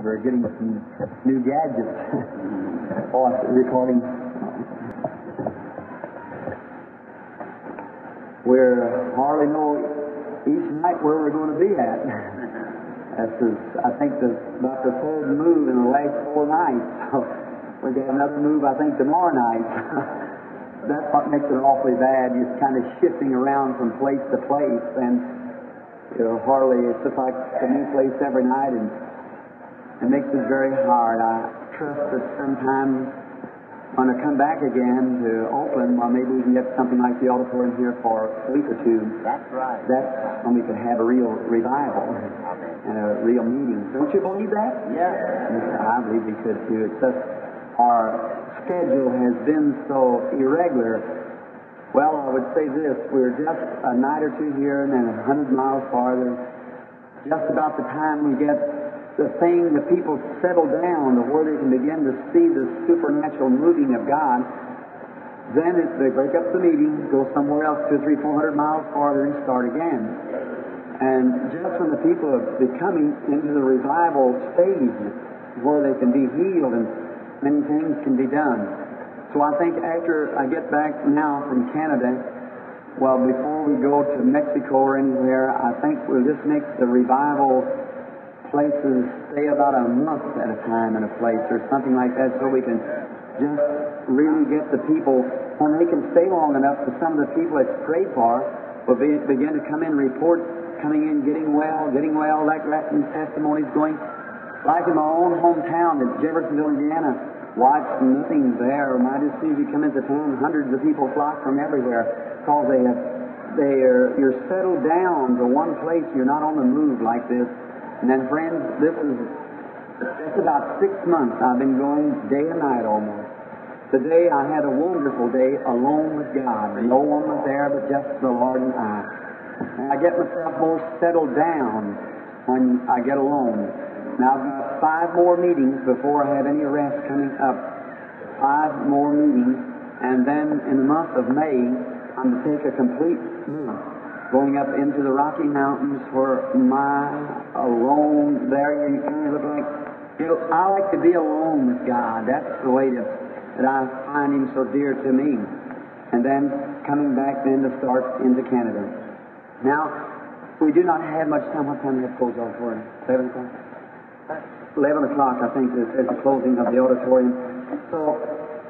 We're getting some new gadgets. oh, it's recording. We're hardly know each night where we're going to be at. This is, I think, the, about the third move in the last four nights. So we're going to have another move, I think, tomorrow night. That's what makes it awfully bad. You're kind of shifting around from place to place, and you know, hardly it's just like a new place every night, and it makes it very hard. I trust that sometime when I come back again to open, well, maybe we can get something like the auditorium here for a week or two. That's right. That's when we can have a real revival and a real meeting. Don't you believe that? Yeah. Yes, I believe we could too. It's just our schedule has been so irregular. Well, I would say this: we're just a night or two here, and then a hundred miles farther. Just about the time we get the thing, the people settle down to where they can begin to see the supernatural moving of God. Then they break up the meeting, go somewhere else, two, three, four hundred miles farther, and start again. And just when the people are becoming into the revival stage, where they can be healed and many things can be done. So I think after I get back now from Canada, well, before we go to Mexico or anywhere, I think we'll just make the revival places stay about a month at a time in a place or something like that so we can just really get the people, when they can stay long enough for some of the people that's prayed for will be, begin to come in, report coming in, getting well, getting well, like that, and testimonies going. Like in my own hometown in Jeffersonville, Indiana, watched nothing there. Might as soon as you come into town, hundreds of people flock from everywhere because they have, they are, you're settled down to one place. You're not on the move like this. And then, friends, this is just about six months I've been going day and night almost. Today I had a wonderful day alone with God. No one was there but just the Lord and I. And I get myself more settled down when I get alone. Now I've got five more meetings before I have any rest coming up. Five more meetings. And then in the month of May, I'm to take a complete month going up into the Rocky Mountains for my alone there you kind look like you know, I like to be alone with God. That's the way to, that I find Him so dear to me. And then coming back then to start into Canada. Now, we do not have much time. What time do we have closed off for? Seven o'clock? Eleven o'clock, I think, is the closing of the auditorium. So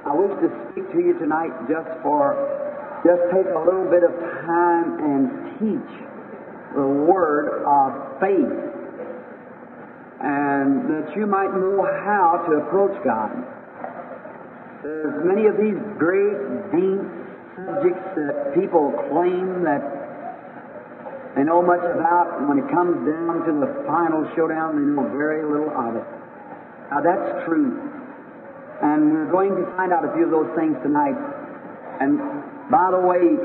I wish to speak to you tonight just for just take a little bit of time and teach the word of faith, and that you might know how to approach God. There's many of these great, deep subjects that people claim that they know much about, and when it comes down to the final showdown, they know very little of it. Now, that's true. And we're going to find out a few of those things tonight. And by the way,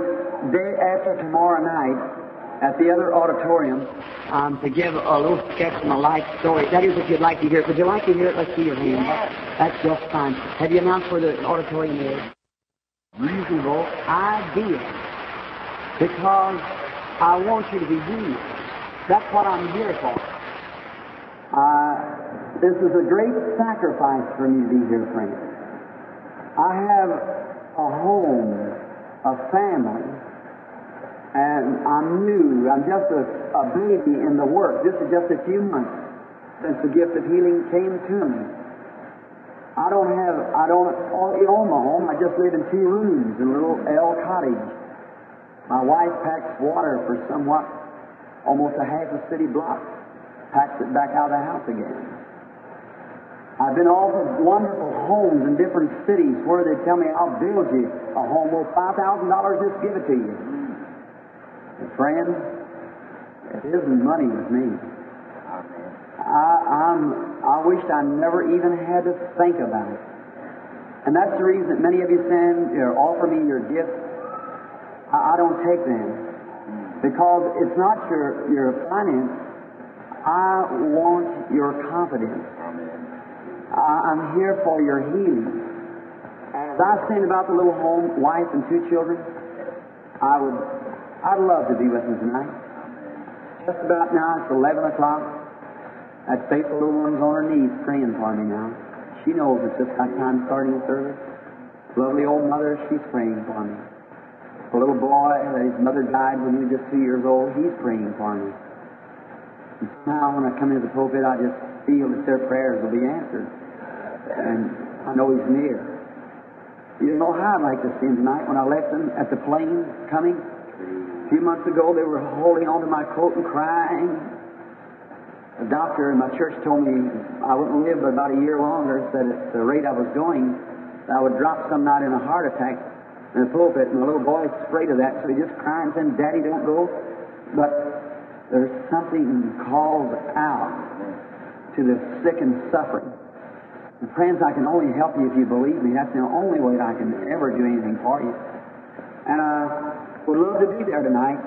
day after tomorrow night, at the other auditorium, um, to give a little sketch of my life story. That is, if you'd like to hear it. Would you like to hear it? Let's see your hand. That's just fine. Have you announced where the auditorium is? Reasonable idea. Because I want you to be healed. That's what I'm here for. Uh, this is a great sacrifice for me to be here, friends. I have a home, a family, and I'm new. I'm just a, a baby in the work. This is just a few months since the gift of healing came to me. I don't have, I don't own my home. I just live in two rooms in a little L cottage. My wife packs water for somewhat, almost a half a city block, packs it back out of the house again. I've been offered wonderful homes in different cities where they tell me I'll build you a home worth five thousand dollars, just give it to you. And friend, it isn't money with me. I, I'm, I wished I never even had to think about it. And that's the reason that many of you send or offer me your gifts. I, I don't take them because it's not your your finance. I want your confidence. Uh, I'm here for your healing. As I stand about the little home, wife and two children, I would, I'd love to be with them tonight. Just about now, it's 11 o'clock. That faithful little one's on her knees praying for me now. She knows it's just that time starting the service. Lovely old mother, she's praying for me. The little boy, uh, his mother died when he was just two years old, he's praying for me. And somehow when I come into the pulpit, I just feel that their prayers will be answered. And I know he's near. You know how I'd like to see him tonight when I left them at the plane coming? A few months ago, they were holding onto my coat and crying. The doctor in my church told me I wouldn't live but about a year longer, said at the rate I was going, I would drop some night in a heart attack in the pulpit, and the little boy's afraid of that, so he just crying, saying, Daddy, don't go. But there's something calls out to the sick and suffering. And friends, I can only help you if you believe me. That's the only way that I can ever do anything for you. And I would love to be there tonight.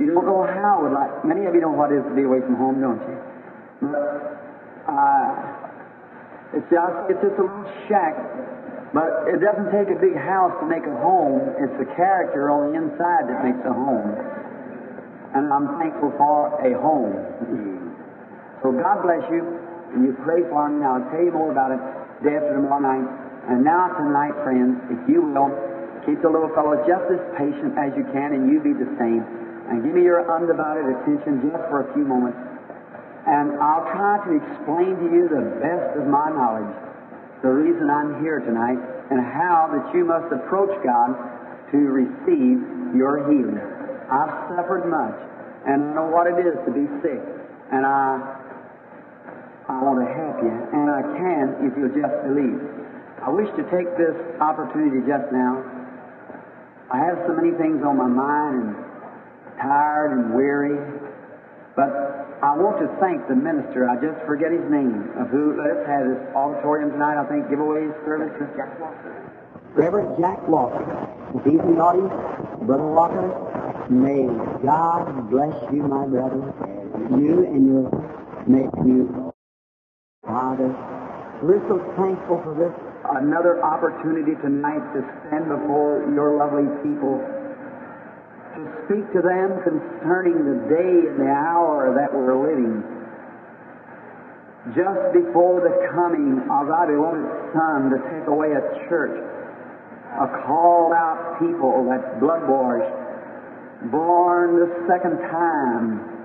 You don't know how would like many of you know what it is to be away from home, don't you? But uh, it's just it's just a little shack. But it doesn't take a big house to make a home. It's the character on the inside that makes a home. And I'm thankful for a home. So God bless you, and you pray for me. I'll tell you more about it day after tomorrow night. And now tonight, friends, if you will, keep the little fellow just as patient as you can, and you be the same. And give me your undivided attention just for a few moments. And I'll try to explain to you the best of my knowledge the reason I'm here tonight and how that you must approach God to receive your healing. I've suffered much and I know what it is to be sick. And I I want to help you, and I can if you'll just believe. I wish to take this opportunity just now. I have so many things on my mind and tired and weary, but I want to thank the minister. I just forget his name of who let us have this auditorium tonight. I think giveaway service. Jack Walker. Reverend Jack Walker. He's in the audience, Brother Walker, may God bless you, my brother. You and your may you Father, we're so thankful for this another opportunity tonight to stand before your lovely people to speak to them concerning the day and the hour that we're living. Just before the coming of thy beloved Son to take away a church, a called out people that's blood washed, born the second time,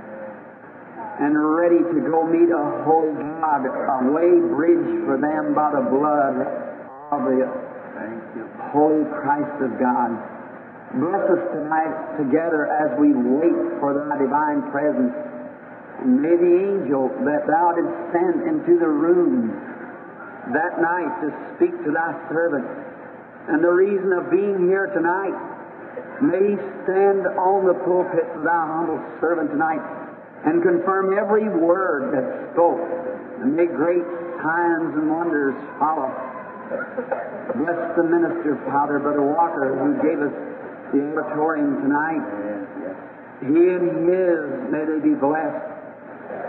and ready to go meet a holy God, a way bridged for them by the blood of the holy Christ of God. Bless us tonight together as we wait for thy divine presence. And may the angel that thou didst send into the room that night to speak to thy servant, and the reason of being here tonight, may he stand on the pulpit of thy humble servant tonight and confirm every word that spoke, and may great signs and wonders follow. Bless the minister, Father, Brother Walker, who gave us the auditorium tonight. He and his, may they be blessed,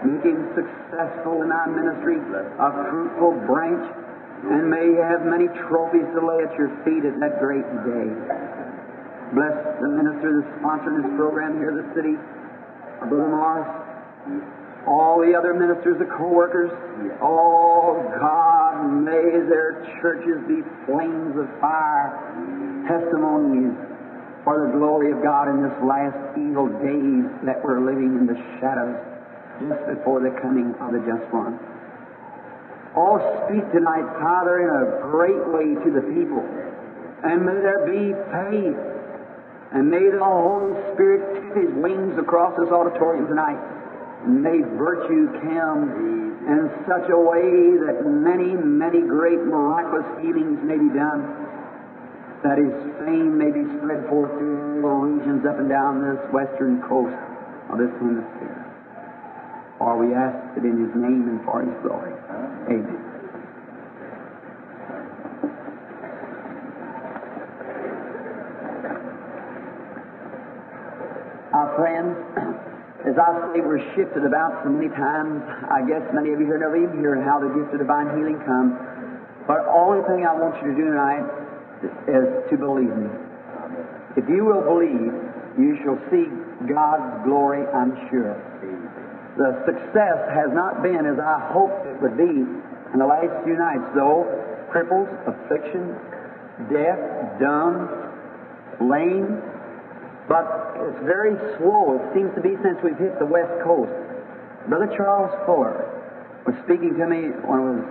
making successful in our ministry, a fruitful branch, and may you have many trophies to lay at your feet at that great day. Bless the minister that's sponsoring this program here in the city, Brother Morris, all the other ministers, the co-workers, oh God, may their churches be flames of fire, testimonies for the glory of God in this last evil days that we're living in the shadows just before the coming of the just one. Oh, speak tonight, Father, in a great way to the people. And may there be faith. And may the Holy Spirit tip his wings across this auditorium tonight may virtue come in such a way that many, many great miraculous healings may be done, that his fame may be spread forth through all regions up and down this western coast of this hemisphere. For we ask it in his name and for his glory. Amen. Our friends, as I say, we're shifted about so many times. I guess many of you here never even hear how the gift of divine healing comes. But the only thing I want you to do tonight is to believe me. If you will believe, you shall see God's glory, I'm sure. the success has not been as I hoped it would be in the last few nights, though cripples, affliction, deaf, dumb, lame, but it's very slow. It seems to be since we've hit the West Coast. Brother Charles Fuller was speaking to me when I was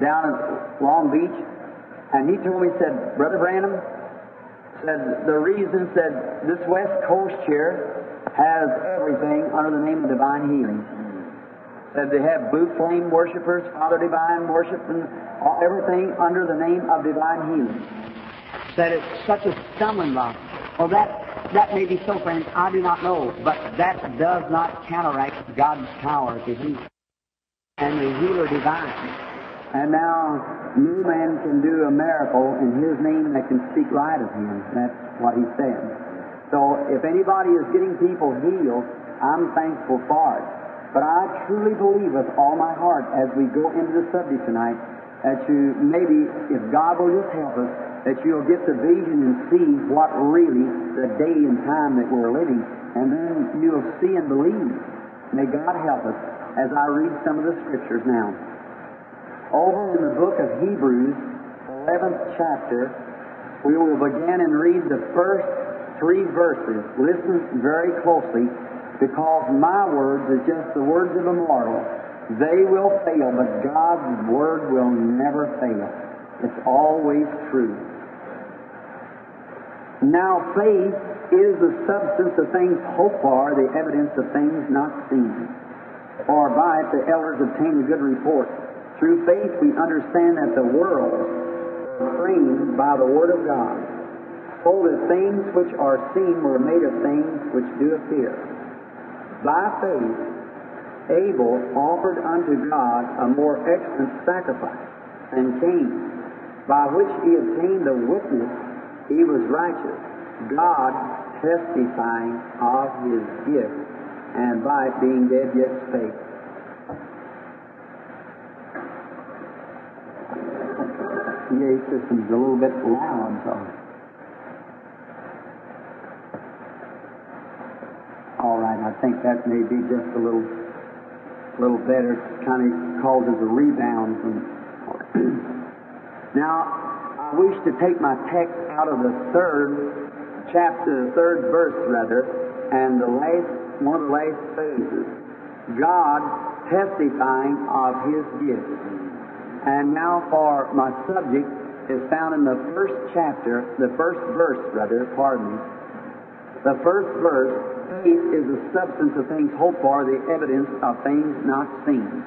down at Long Beach, and he told me, said, Brother Branham, said the reason said this West Coast here has everything under the name of divine healing. Said they have blue flame worshipers, Father Divine worship, and everything under the name of divine healing. Said it's such a stumbling block. Well, that that may be so, friends. I do not know, but that does not counteract God's power to heal and the healer divine. And now, no man can do a miracle in His name that can speak right of Him. That's what He said. So, if anybody is getting people healed, I'm thankful for it. But I truly believe with all my heart as we go into the subject tonight that you maybe, if God will just help us, that you'll get the vision and see what really the day and time that we're living, and then you'll see and believe. May God help us as I read some of the scriptures now. Over in the book of Hebrews, 11th chapter, we will begin and read the first three verses. Listen very closely, because my words are just the words of a mortal. They will fail, but God's word will never fail. It's always true. Now faith is the substance of things hoped for, the evidence of things not seen. For by it the elders obtained a good report. Through faith we understand that the world was framed by the Word of God, so that things which are seen were made of things which do appear. By faith Abel offered unto God a more excellent sacrifice than Cain, by which he obtained the witness he was righteous, God testifying of his gift, and by it being dead yet spake. PA system's a little bit loud, so. All right, I think that may be just a little, little better. Kind of causes a rebound. From now, I wish to take my text out of the third chapter, the third verse rather, and the last one of the last phases. God testifying of His gift. And now for my subject is found in the first chapter, the first verse rather, pardon me. The first verse, faith is the substance of things hoped for, the evidence of things not seen.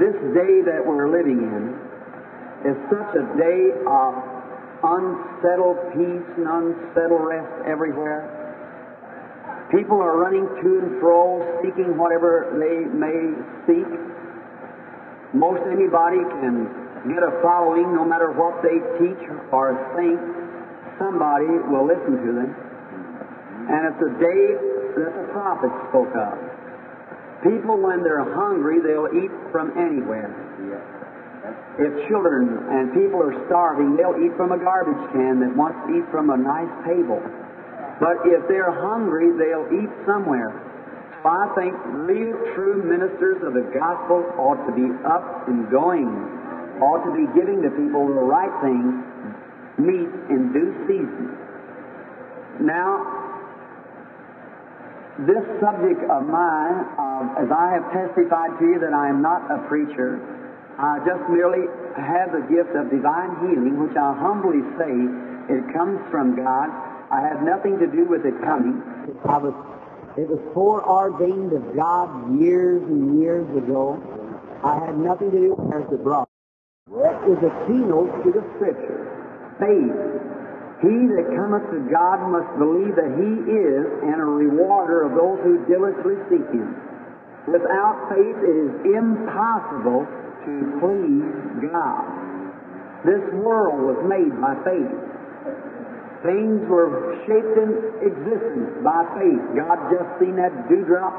This day that we're living in is such a day of unsettled peace and unsettled rest everywhere. People are running to and fro, seeking whatever they may seek. Most anybody can get a following no matter what they teach or think. Somebody will listen to them. And it's a day that the prophets spoke of. People, when they're hungry, they'll eat from anywhere. If children and people are starving, they'll eat from a garbage can that wants to eat from a nice table. But if they're hungry, they'll eat somewhere. So I think real true ministers of the gospel ought to be up and going, ought to be giving the people the right things, meat in due season. Now, this subject of mine, uh, as I have testified to you that I am not a preacher, I just merely have the gift of divine healing, which I humbly say it comes from God. I have nothing to do with it coming. I was it was foreordained of God years and years ago. I had nothing to do with it brought. That is a keynote to the Scripture. Faith. He that cometh to God must believe that He is and a rewarder of those who diligently seek Him. Without faith, it is impossible to please God. This world was made by faith. Things were shaped in existence by faith. God just seen that dewdrop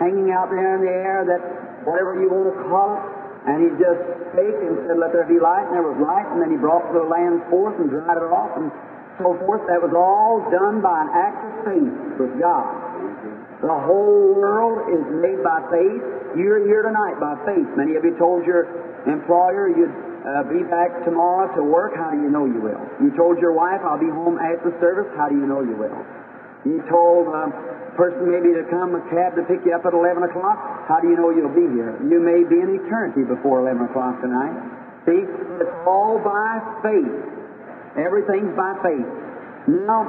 hanging out there in the air, that whatever you want to call it, and He just spake and said, Let there be light, and there was light, and then He brought the land forth and dried it off, and so forth. That was all done by an act of faith with God. The whole world is made by faith. You're here tonight by faith. Many of you told your employer you'd uh, be back tomorrow to work. How do you know you will? You told your wife, I'll be home at the service. How do you know you will? You told a person maybe to come a cab to pick you up at 11 o'clock. How do you know you'll be here? You may be in eternity before 11 o'clock tonight. See, it's all by faith. Everything's by faith. Now,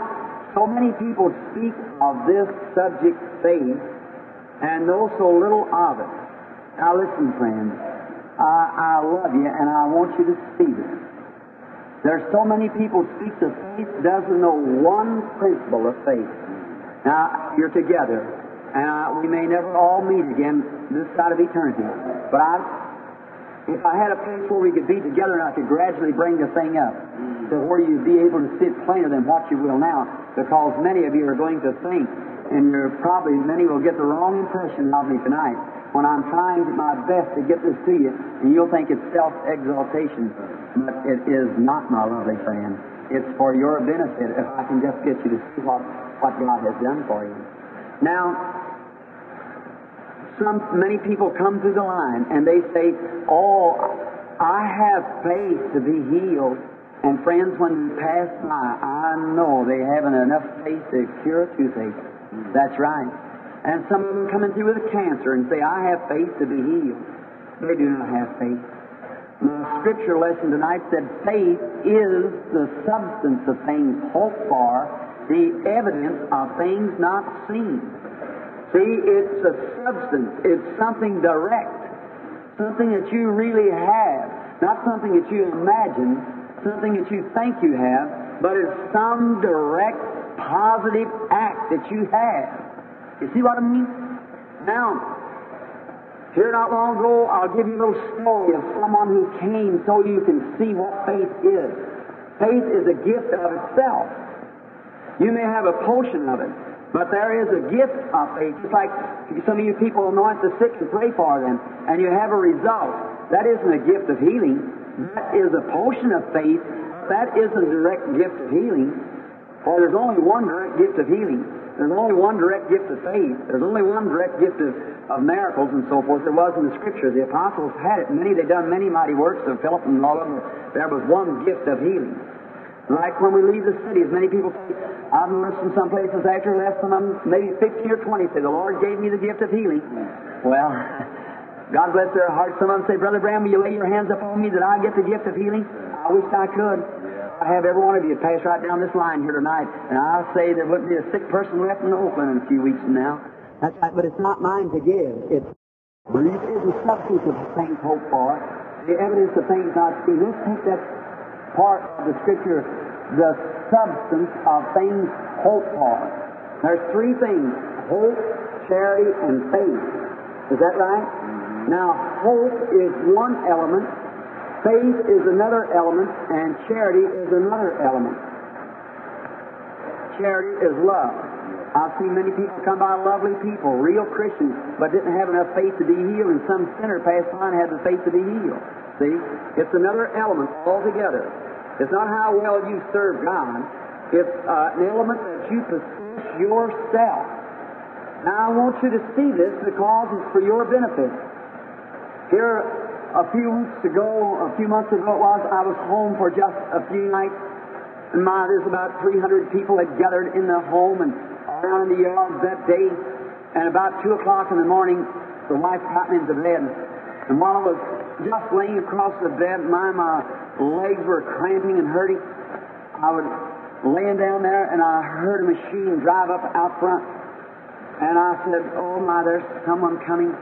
so many people speak of this subject, faith, and know so little of it. Now, listen, friends. I, I love you, and I want you to see this. There's so many people speak of faith, doesn't know one principle of faith. Now, you're together, and I, we may never all meet again this side of eternity. But I, if I had a place where we could be together and I could gradually bring the thing up to where you'd be able to see it plainer than what you will now, because many of you are going to think, and you're probably, many will get the wrong impression of me tonight when I'm trying my best to get this to you, and you'll think it's self exaltation. But it is not, my lovely friend. It's for your benefit if I can just get you to see what, what God has done for you. Now, some many people come through the line and they say, Oh, I have faith to be healed. And friends, when they pass by, I know they haven't enough faith to cure toothache. That's right. And some of them coming through with cancer and say, I have faith to be healed. They do not have faith. The scripture lesson tonight said faith is the substance of things hoped for, the evidence of things not seen. See, it's a substance, it's something direct, something that you really have, not something that you imagine, something that you think you have, but it's some direct, positive act that you have. You see what I mean? Now, here not long ago, I'll give you a little story of someone who came so you can see what faith is. Faith is a gift of itself. You may have a portion of it, but there is a gift of faith. Just like some of you people anoint the sick and pray for them, and you have a result. That isn't a gift of healing. That is a portion of faith. That isn't a direct gift of healing. For there's only one direct gift of healing. There's only one direct gift of faith. There's only one direct gift of, of miracles and so forth. There was in the Scripture. The apostles had it. Many, they done many mighty works of Philip and all of them. There was one gift of healing. Like when we leave the city, as many people say, I've in some places after some them, maybe 15 or 20, say, the Lord gave me the gift of healing. Well, God bless their hearts. Some of them say, Brother Branham, will you lay your hands upon me that I get the gift of healing? I wish I could. I have every one of you pass right down this line here tonight, and I'll say there wouldn't be a sick person left in Oakland in a few weeks from now. That's right, but it's not mine to give. It's belief is the substance of things hoped for, the evidence of things not seen. Let's take that part of the Scripture, the substance of things hoped for. There's three things hope, charity, and faith. Is that right? Mm-hmm. Now, hope is one element, faith is another element, and charity is another element. Charity is love. I've seen many people come by lovely people, real Christians, but didn't have enough faith to be healed, and some sinner passed by and had the faith to be healed. See? It's another element altogether. It's not how well you serve God, it's uh, an element that you possess yourself. Now, I want you to see this because it's for your benefit. Here, a few weeks ago, a few months ago it was, I was home for just a few nights, and my, there's about 300 people had gathered in the home and around the yard that day, and about 2 o'clock in the morning, the wife got me into bed, and while I was just laying across the bed, my, my legs were cramping and hurting, I was laying down there, and I heard a machine drive up out front, and I said, oh my, there's someone coming.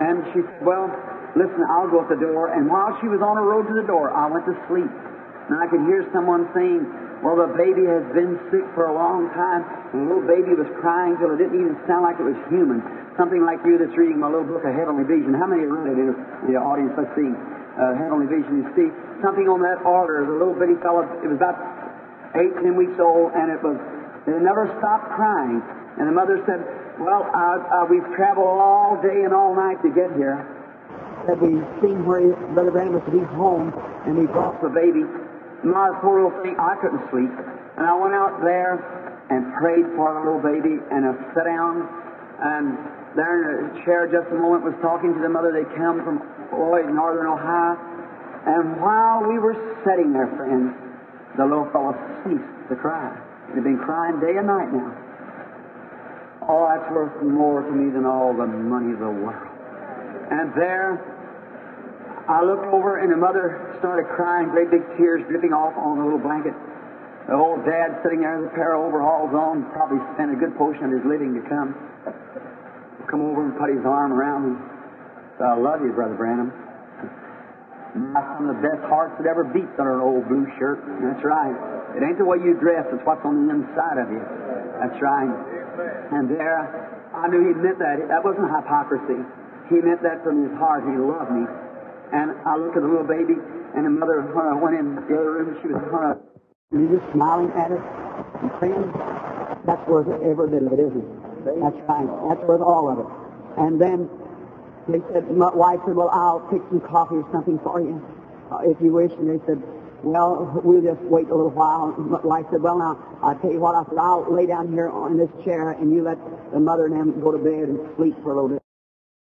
And she said, well, listen, I'll go at the door. And while she was on her road to the door, I went to sleep. And I could hear someone saying, well, the baby has been sick for a long time. The little baby was crying till it didn't even sound like it was human. Something like you that's reading my little book of Heavenly Vision. How many read it in the audience? Let's see. Uh, Heavenly Vision, you see. Something on that order. The little bitty fellow, it was about eight, ten weeks old, and it was, it never stopped crying. And the mother said, well, uh, uh, we've traveled all day and all night to get here. Said we've seen where he, Brother Branham was to be home, and he brought the baby. My poor little thing, I couldn't sleep. And I went out there and prayed for the little baby, and I sat down, And there in a chair just a moment was talking to the mother. They come from Lloyd, northern Ohio. And while we were sitting there, friends, the little fellow ceased to cry. He'd been crying day and night now. Oh, that's worth more to me than all the money of the world. And there, I looked over, and the mother started crying, great big tears dripping off on the little blanket. The old dad sitting there with a pair of overalls on, probably spent a good portion of his living to come. Come over and put his arm around me. I love you, Brother Branham. My some of the best hearts that ever beats under an old blue shirt. That's right. It ain't the way you dress, it's what's on the inside of you. That's right. And there, I knew he meant that. That wasn't hypocrisy. He meant that from his heart. He loved me. And I looked at the little baby, and the mother when I went in the other room, she was uh, of just smiling at us and praying. That's worth every bit of it, isn't it? That's right. That's worth all of it. And then my wife said, well, I'll take some coffee or something for you, uh, if you wish. And they said, well, we'll just wait a little while. My wife said, well, now, I'll tell you what. I said, I'll lay down here on this chair, and you let the mother and them go to bed and sleep for a little bit.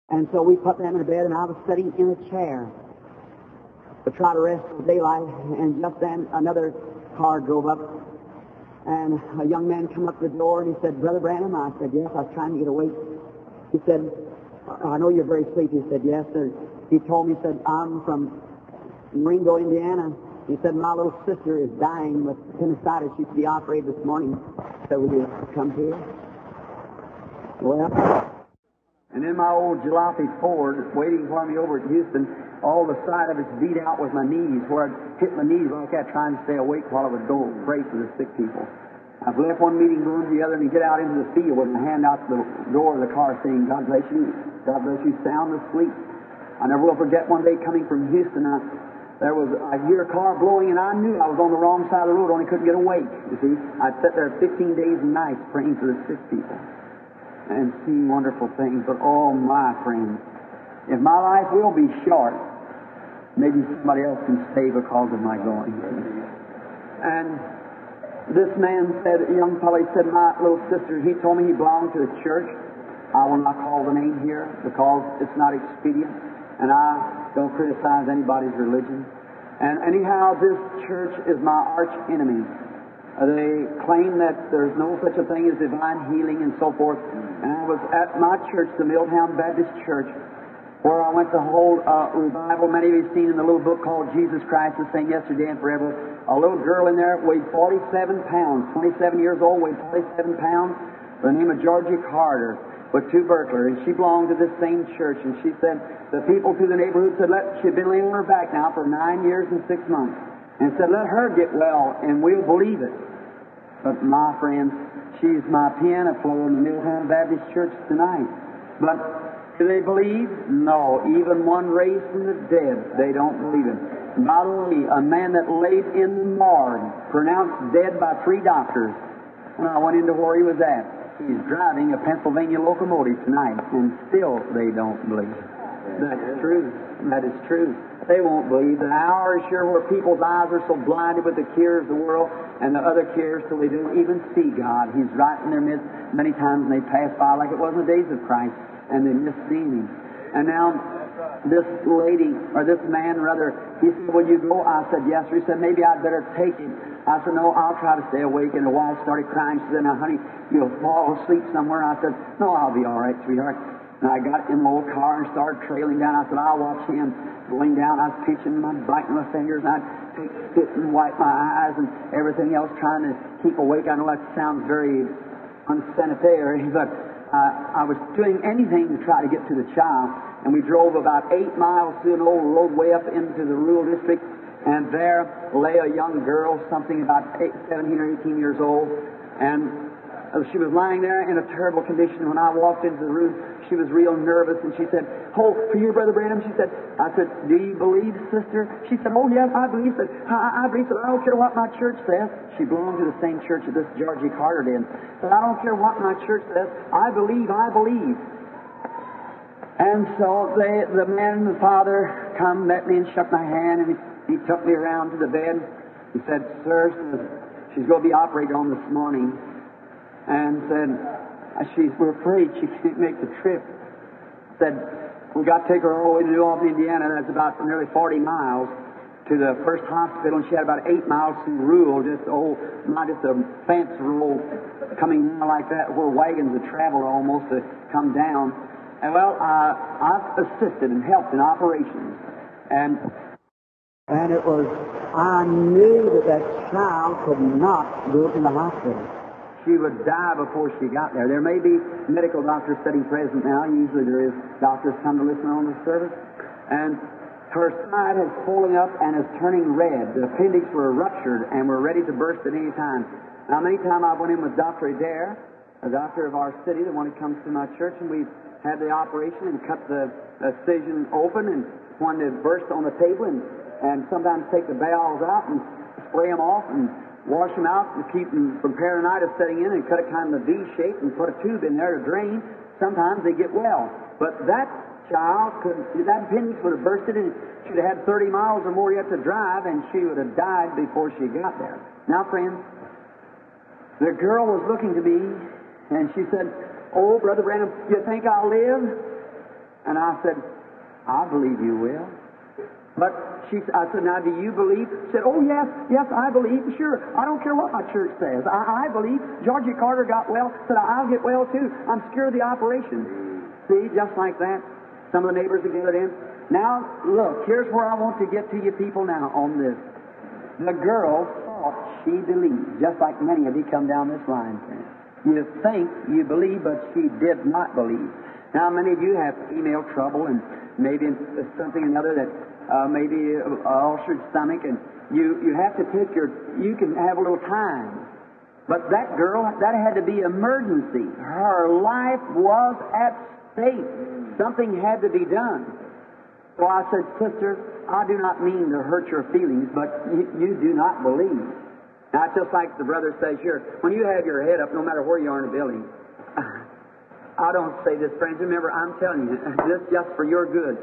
And so we put them in a bed, and I was sitting in a chair to try to rest for daylight. And just then, another car drove up, and a young man came up the door, and he said, Brother Branham? I said, yes, I was trying to get awake. He said, I know you're very sleepy. He said, yes, sir. He told me, he said, I'm from Ringo, Indiana. He said, my little sister is dying with appendicitis. She should be operated this morning. So will you come here? Well, and in my old jalopy Ford, waiting for me over at Houston, all the side of it's beat out with my knees, where I'd hit my knees like that trying to stay awake while I would go pray for the sick people. I've left one meeting, going to the other, and you get out into the field with my hand out the door of the car saying, God bless you, God bless you, sound asleep. I never will forget one day coming from Houston, I, there was, I hear a car blowing, and I knew I was on the wrong side of the road, only couldn't get awake, you see. I'd sit there 15 days and nights praying for the sick people and see wonderful things, but oh, my friends, if my life will be short, maybe somebody else can stay because of my going. And this man said, young fellow, he said, my little sister, he told me he belonged to a church. I will not call the name here because it's not expedient, and I don't criticize anybody's religion. And anyhow, this church is my arch enemy. They claim that there's no such a thing as divine healing and so forth. And I was at my church, the Milltown Baptist Church, where I went to hold a revival. Many of you have seen in the little book called Jesus Christ the Same Yesterday and Forever. A little girl in there weighed 47 pounds, 27 years old, weighed 47 pounds, the name of Georgie Carter with tubercular, and she belonged to this same church. And she said the people through the neighborhood said, let, she'd been laying on her back now for nine years and six months, and said, let her get well, and we'll believe it. But my friends, she's my piano player in the Milltown Baptist Church tonight. But do they believe? No. Even one raised from the dead, they don't believe him. Not only a man that laid in the morgue, pronounced dead by three doctors, when I went into where he was at. He's driving a Pennsylvania locomotive tonight, and still they don't believe. That's true. That is true. They won't believe. The hour is sure where people's eyes are so blinded with the cares of the world and the other cares till they don't even see God. He's right in their midst many times, and they pass by like it was in the days of Christ and they seeing him. And now this lady, or this man rather, he said, Will you go? I said, Yes. He said, Maybe I'd better take him. I said, No, I'll try to stay awake. And the wife started crying. She said, Now, honey, you'll fall asleep somewhere. I said, No, I'll be all right, sweetheart. And I got in the old car and started trailing down. I said, I'll watch him going down. I was pitching my biting my fingers, and I'd take spit and wipe my eyes and everything else, trying to keep awake. I know that sounds very unsanitary, but uh, I was doing anything to try to get to the child, and we drove about eight miles through an old roadway up into the rural district, and there lay a young girl, something about eight, 17 or 18 years old, and Uh, she was lying there in a terrible condition. When I walked into the room, she was real nervous, and she said, "Oh, for you, Brother Branham." She said, "I said, do you believe, sister?" She said, "Oh, yes, I believe." Said, I, I believe. Said, "I don't care what my church says." She belonged to the same church that this Georgie Carter did. Said, "I don't care what my church says. I believe. I believe." And so they, the man the father come, met me, and shook my hand, and he, he took me around to the bed. He said, "Sir, she's going to be operated on this morning." And said, She's, we're afraid she can't make the trip. Said, we got to take her all the way to New Albany, Indiana. That's about nearly 40 miles to the first hospital, and she had about eight miles through rural, just oh, not just a fence road coming down like that, where wagons would travel almost to come down. And well, uh, I've assisted and helped in operations, and And it was, I knew that that child could not go to the hospital. She would die before she got there. There may be medical doctors sitting present now. Usually there is doctors come to listen on the service. And her side is swelling up and is turning red. The appendix were ruptured and were ready to burst at any time. Now, many times I went in with Dr. Adair, a doctor of our city, the one that comes to my church, and we've had the operation and cut the incision open and when they burst on the table and, and sometimes take the valves out and spray them off and wash them out and keep them from peritonitis setting in and cut a kind of a V shape and put a tube in there to drain. Sometimes they get well. But that child could, that appendix would have bursted and she'd have had 30 miles or more yet to drive and she would have died before she got there. Now, friends, the girl was looking to me and she said, Oh, Brother Branham, you think I'll live? And I said, I believe you will. But she, I said, now do you believe? She said, oh yes, yes, I believe. Sure, I don't care what my church says. I, I believe. Georgie Carter got well. Said I'll get well too. I'm scared of the operation. See, just like that. Some of the neighbors are gathered in. Now, look, here's where I want to get to you people now on this. The girl thought she believed, just like many of you come down this line. You think you believe, but she did not believe. Now, many of you have female trouble and maybe something or another that uh, maybe uh, ulcered stomach, and you, you have to take your, you can have a little time. But that girl, that had to be emergency. Her life was at stake. Something had to be done. So I said, Sister, I do not mean to hurt your feelings, but you, you do not believe. Now, just like the brother says here, when you have your head up, no matter where you are in the building, I don't say this, friends. Remember, I'm telling you, this just for your good.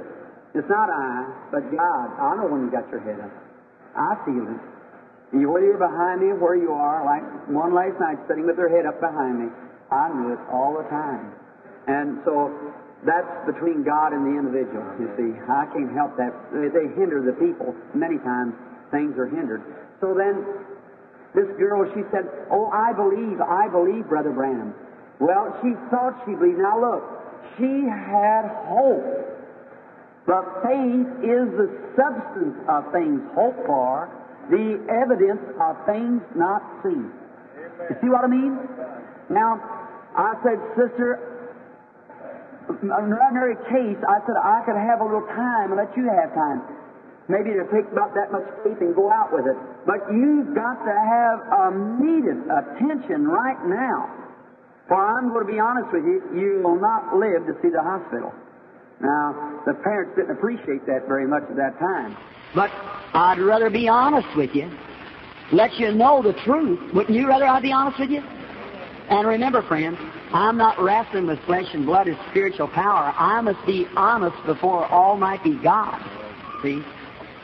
It's not I, but God. I know when you got your head up. I feel it. You, whether you're behind me or where you are, like one last night sitting with their head up behind me, I knew it all the time. And so that's between God and the individual, you see. I can't help that. They, they hinder the people. Many times things are hindered. So then, this girl, she said, Oh, I believe, I believe, Brother Branham. Well, she thought she believed. Now look, she had hope. But faith is the substance of things hoped for, the evidence of things not seen. You see what I mean? Now, I said, Sister, in an ordinary case, I said I could have a little time and let you have time. Maybe to take about that much faith and go out with it. But you've got to have immediate attention right now. For I'm going to be honest with you, you will not live to see the hospital. Now, the parents didn't appreciate that very much at that time. But I'd rather be honest with you. Let you know the truth. Wouldn't you rather I'd be honest with you? And remember, friends, I'm not wrestling with flesh and blood as spiritual power. I must be honest before Almighty God. See?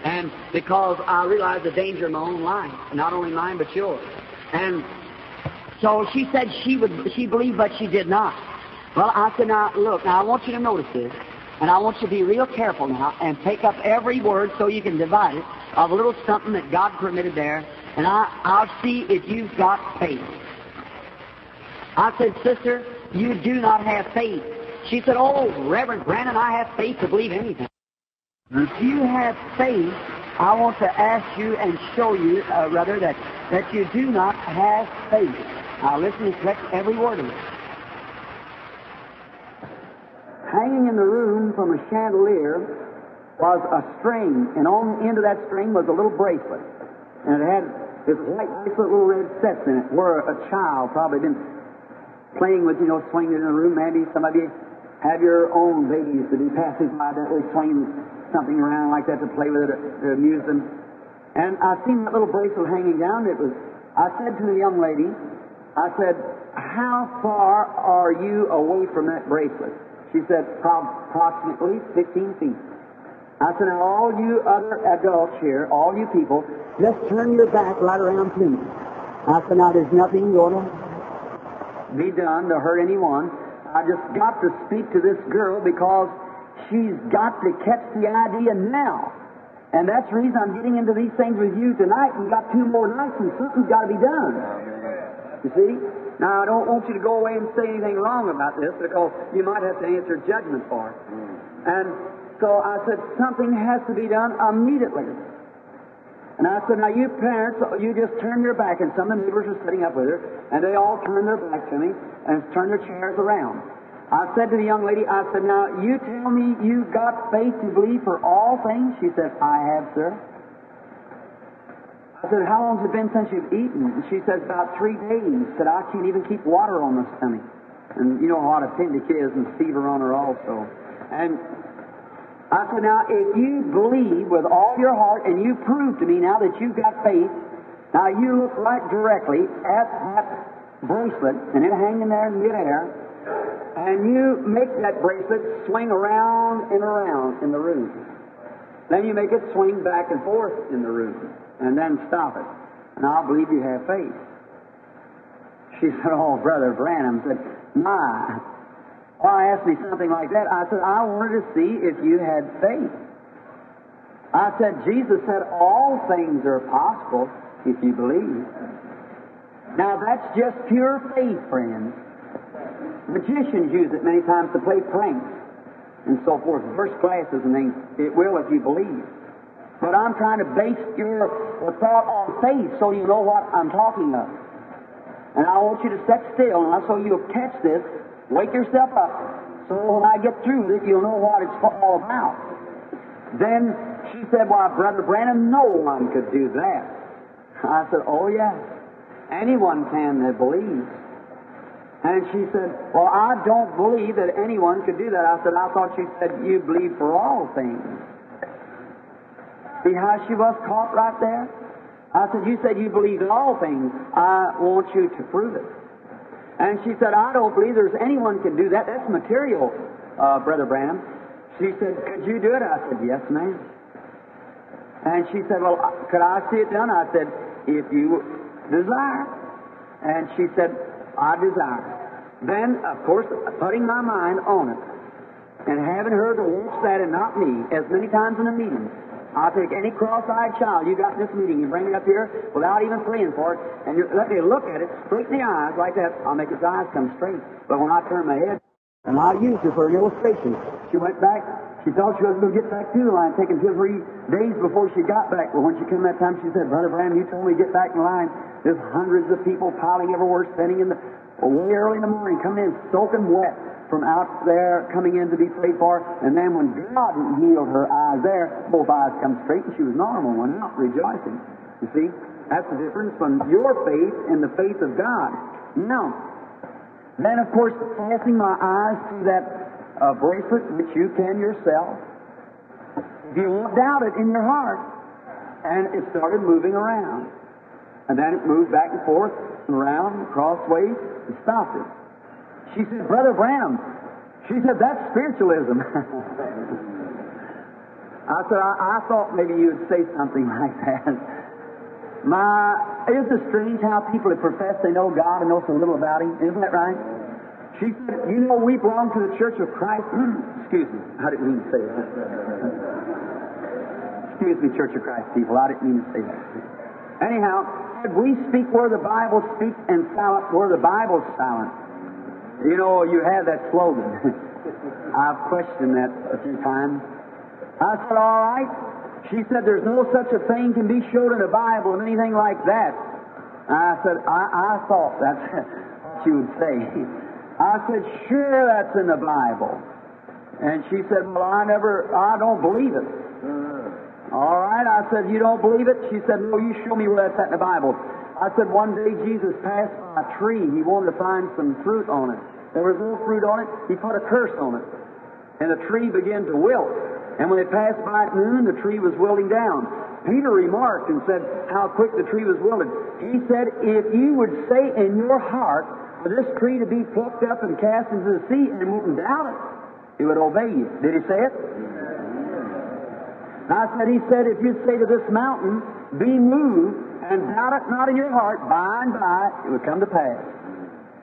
And because I realize the danger of my own life, not only mine but yours. And so she said she would she believed but she did not. Well, I said, now look, now I want you to notice this. And I want you to be real careful now and take up every word so you can divide it of a little something that God permitted there. And I, I'll see if you've got faith. I said, Sister, you do not have faith. She said, Oh, Reverend Branham, I have faith to believe anything. If you have faith, I want to ask you and show you, uh, rather, that, that you do not have faith. Now listen and correct every word of it. Hanging in the room from a chandelier was a string, and on the end of that string was a little bracelet. And it had this white bracelet, little red sets in it, where a child probably been playing with, you know, swinging in the room. Maybe some of you have your own babies to do passing by that way, swinging something around like that to play with it, to amuse them. And I seen that little bracelet hanging down. It was. I said to the young lady, I said, "How far are you away from that bracelet?" She said, "Approximately 15 feet." I said, "Now, all you other adults here, all you people, just turn your back right around to me." I said, "Now, there's nothing going to be done to hurt anyone. I just got to speak to this girl because she's got to catch the idea now. And that's the reason I'm getting into these things with you tonight. We've got two more nights and something's got to be done. You see? Now, I don't want you to go away and say anything wrong about this because you might have to answer judgment for it. Hmm. And so I said, something has to be done immediately. And I said, now you parents, you just turn your back. And some of the neighbors were sitting up with her, and they all turned their back to me and turned their chairs around. I said to the young lady, I said, now you tell me you've got faith to believe for all things? She said, I have, sir. I said, how long has it been since you've eaten? And she said, about three days. Said, I can't even keep water on my stomach. And you know what appendix is and fever on her also. And I said, now, if you believe with all your heart and you prove to me now that you've got faith, now you look right directly at that bracelet and it hanging there in midair, and you make that bracelet swing around and around in the room. Then you make it swing back and forth in the room, and then stop it. And I'll believe you have faith. She said, Oh, Brother Branham said, My, I asked me something like that. I said, I wanted to see if you had faith. I said, Jesus said, all things are possible if you believe. Now, that's just pure faith, friends. Magicians use it many times to play pranks and so forth, first classes and things. It will if you believe. But I'm trying to base your thought on faith so you know what I'm talking of. And I want you to sit still, and so you'll catch this Wake yourself up. So when I get through with it, you'll know what it's all about. Then she said, Why, Brother Branham, no one could do that. I said, Oh, yeah. Anyone can that believes. And she said, Well, I don't believe that anyone could do that. I said, I thought you said you believe for all things. See how she was caught right there? I said, You said you believe in all things. I want you to prove it. And she said, I don't believe there's anyone can do that. That's material, uh, Brother Branham. She said, Could you do it? I said, Yes, ma'am. And she said, Well, could I see it done? I said, If you desire. And she said, I desire. Then, of course, putting my mind on it and having her to watch that and not me as many times in a meeting, I'll take any cross-eyed child you got in this meeting and bring it up here without even praying for it, and you let me look at it, straighten the eyes like that. I'll make his eyes come straight. But when I turn my head, and I used her for an illustration, she went back. She thought she was going to get back to the line, taking two or three days before she got back. But when she came that time, she said, Brother Branham, you told me to get back in line. There's hundreds of people piling everywhere, standing in the way early in the morning, coming in soaking wet from out there coming in to be prayed for. And then when God healed her eyes there, both eyes come straight and she was normal went out rejoicing. You see? That's the difference from your faith and the faith of God. No. Then, of course, passing my eyes through that uh, bracelet, which you can yourself, if you won't doubt it in your heart, and it started moving around. And then it moved back and forth, and around, crossways, and stopped it. She said, Brother Branham, she said, that's spiritualism. I said, I, I, thought maybe you would say something like that. My, isn't it strange how people that profess they know God and know so little about Him? Isn't that right? She said, You know, we belong to the Church of Christ. Excuse me, I didn't mean to say that. Excuse me, Church of Christ people, I didn't mean to say that. Anyhow, we speak where the Bible speaks and silent where the Bible's silent. You know, you have that slogan. I've questioned that a few times. I said, all right. She said, there's no such a thing can be showed in the Bible and anything like that. I said, I, I thought that's what you would say. I said, sure, that's in the Bible. And she said, well, I never, I don't believe it. Mm. All right, I said, you don't believe it? She said, no, you show me where that's at in the Bible. I said one day Jesus passed by a tree. He wanted to find some fruit on it. There was no fruit on it. He put a curse on it. And the tree began to wilt. And when they passed by at noon, the tree was wilting down. Peter remarked and said how quick the tree was wilted. He said, If you would say in your heart for this tree to be plucked up and cast into the sea and wouldn't doubt it, he would obey you. Did he say it? I said, He said, if you'd say to this mountain, be moved, and doubt it not in your heart, by and by it would come to pass.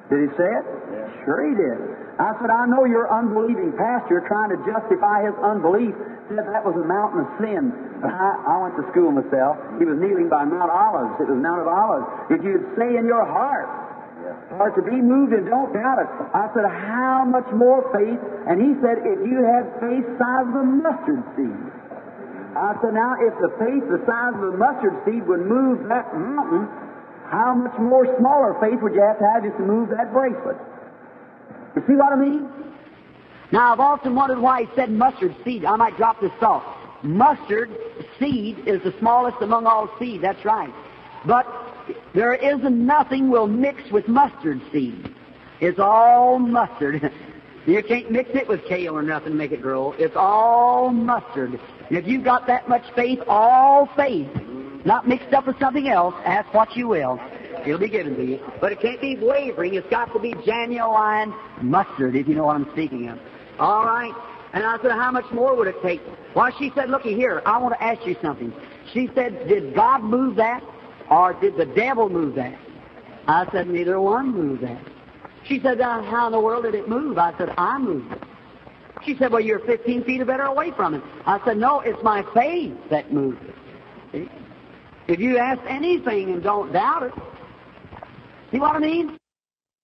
Did he say it? Yeah. Sure he did. I said, I know your unbelieving pastor trying to justify his unbelief said that was a mountain of sin. But I, I went to school myself. He was kneeling by Mount Olives. It was Mount of Olives. If you'd say in your heart, or to be moved and don't doubt it. I said, how much more faith? And he said, if you had faith size of a mustard seed. I said, now if the faith the size of a mustard seed would move that mountain, how much more smaller faith would you have to have just to move that bracelet? You see what I mean? Now, I've often wondered why he said mustard seed. I might drop this thought. Mustard seed is the smallest among all seed, that's right. But there isn't nothing will mix with mustard seed. It's all mustard. You can't mix it with kale or nothing to make it grow. It's all mustard. If you've got that much faith, all faith, not mixed up with something else, ask what you will. It'll be given to you. But it can't be wavering. It's got to be genuine mustard, if you know what I'm speaking of. All right. And I said, how much more would it take? Well, she said, looky here, I want to ask you something. She said, did God move that? Or did the devil move that? I said, neither one moved that. She said, uh, how in the world did it move? I said, I moved it. She said, well, you're 15 feet or better away from it. I said, no, it's my faith that moves it. If you ask anything and don't doubt it, see what I mean?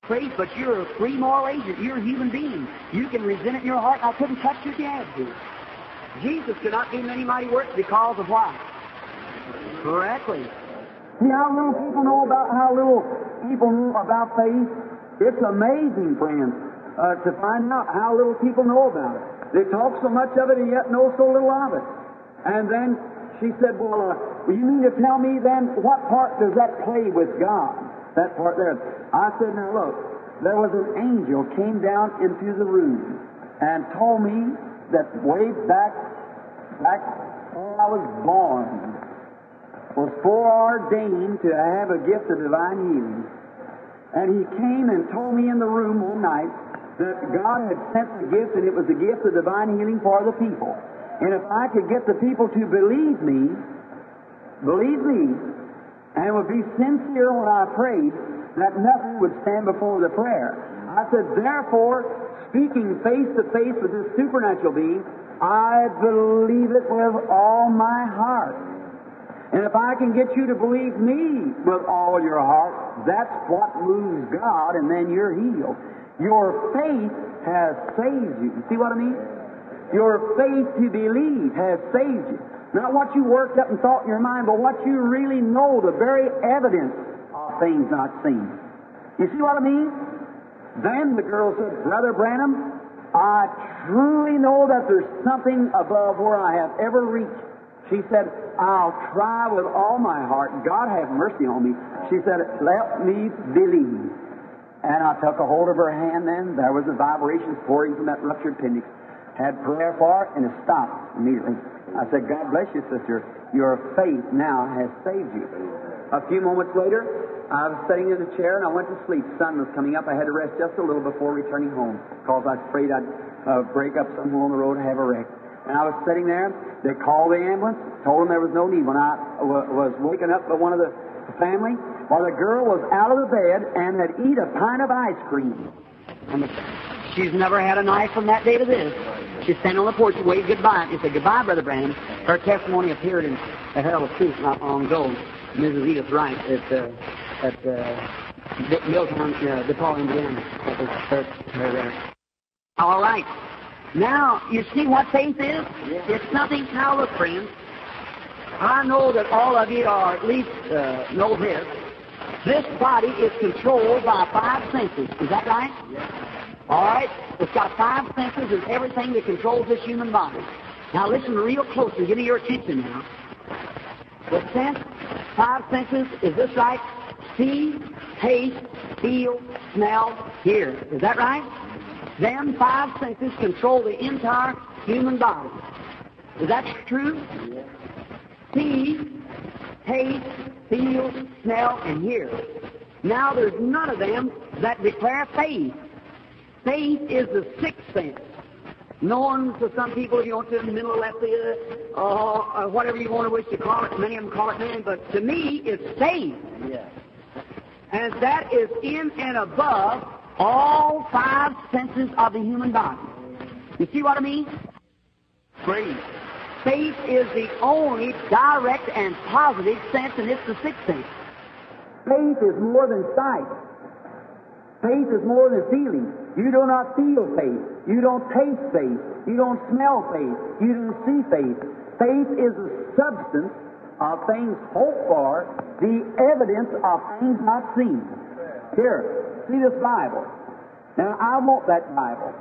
Faith, but you're a free moral agent. You're a human being. You can resent it in your heart, I couldn't touch your dad, to. Jesus could not do many mighty works because of what? Correctly. See how little people know about how little people know about faith? It's amazing, friends, uh, to find out how little people know about it. They talk so much of it and yet know so little of it. And then she said, Well, uh, you mean to tell me then what part does that play with God? That part there. I said, Now look, there was an angel came down into the room and told me that way back, back when I was born, was foreordained to have a gift of divine healing. And he came and told me in the room one night that God had sent the gift, and it was the gift of divine healing for the people. And if I could get the people to believe me, believe me, and would be sincere when I prayed, that nothing would stand before the prayer. I said, therefore, speaking face to face with this supernatural being, I believe it with all my heart. And if I can get you to believe me with all your heart, that's what moves God, and then you're healed. Your faith has saved you. You see what I mean? Your faith to believe has saved you. Not what you worked up and thought in your mind, but what you really know, the very evidence of things not seen. You see what I mean? Then the girl said, Brother Branham, I truly know that there's something above where I have ever reached. She said, I'll try with all my heart. God have mercy on me. She said, Let me believe. And I took a hold of her hand then. There was a vibration pouring from that ruptured appendix. Had prayer for it, and it stopped immediately. I said, God bless you, sister. Your faith now has saved you. A few moments later, I was sitting in a chair and I went to sleep. Sun was coming up. I had to rest just a little before returning home because I was afraid I'd uh, break up somewhere on the road and have a wreck. And I was sitting there. They called the ambulance, told them there was no need. When I w- was waking up by one of the family, while the girl was out of the bed and had eat a pint of ice cream. And she's never had a knife from that day to this. She's standing on the porch and waved goodbye. and said, Goodbye, Brother Branham. Her testimony appeared in the Herald of Truth not long ago. Mrs. Edith Wright at, uh, at uh, Milltown, uh, DePauw, Indiana. That was her, her All right. Now, you see what faith is? It's nothing. Look, friends. I know that all of you, are at least uh, know this. This body is controlled by five senses. Is that right? Yes. All right? It's got five senses and everything that controls this human body. Now listen real closely. Give me your attention now. The sense, five senses, is this right? See, taste, feel, smell, hear. Is that right? Them five senses control the entire human body. Is that true? See, taste, feel, smell, and hear. Now there's none of them that declare faith. Faith is the sixth sense. Known to some people, if you want to, mental or, or whatever you want to wish to call it. Many of them call it man, but to me, it's faith. Yeah. And that is in and above all five senses of the human body. You see what I mean? Breathe. Faith is the only direct and positive sense, and it's the sixth sense. Faith is more than sight. Faith is more than feeling. You do not feel faith. You don't taste faith. You don't smell faith. You don't see faith. Faith is the substance of things hoped for, the evidence of things not seen. Here, see this Bible. Now, I want that Bible.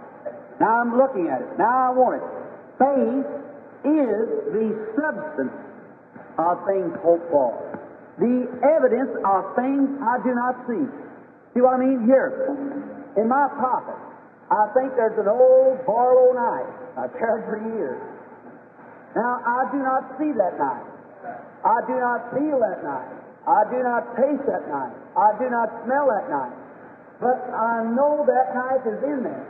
Now I'm looking at it. Now I want it. Faith is the substance of things hoped for, the evidence of things I do not see. See what I mean? Here, in my pocket, I think there's an old Barlow knife I've carried for years. Now, I do not see that knife. I do not feel that knife. I do not taste that knife. I do not smell that knife. But I know that knife is in there.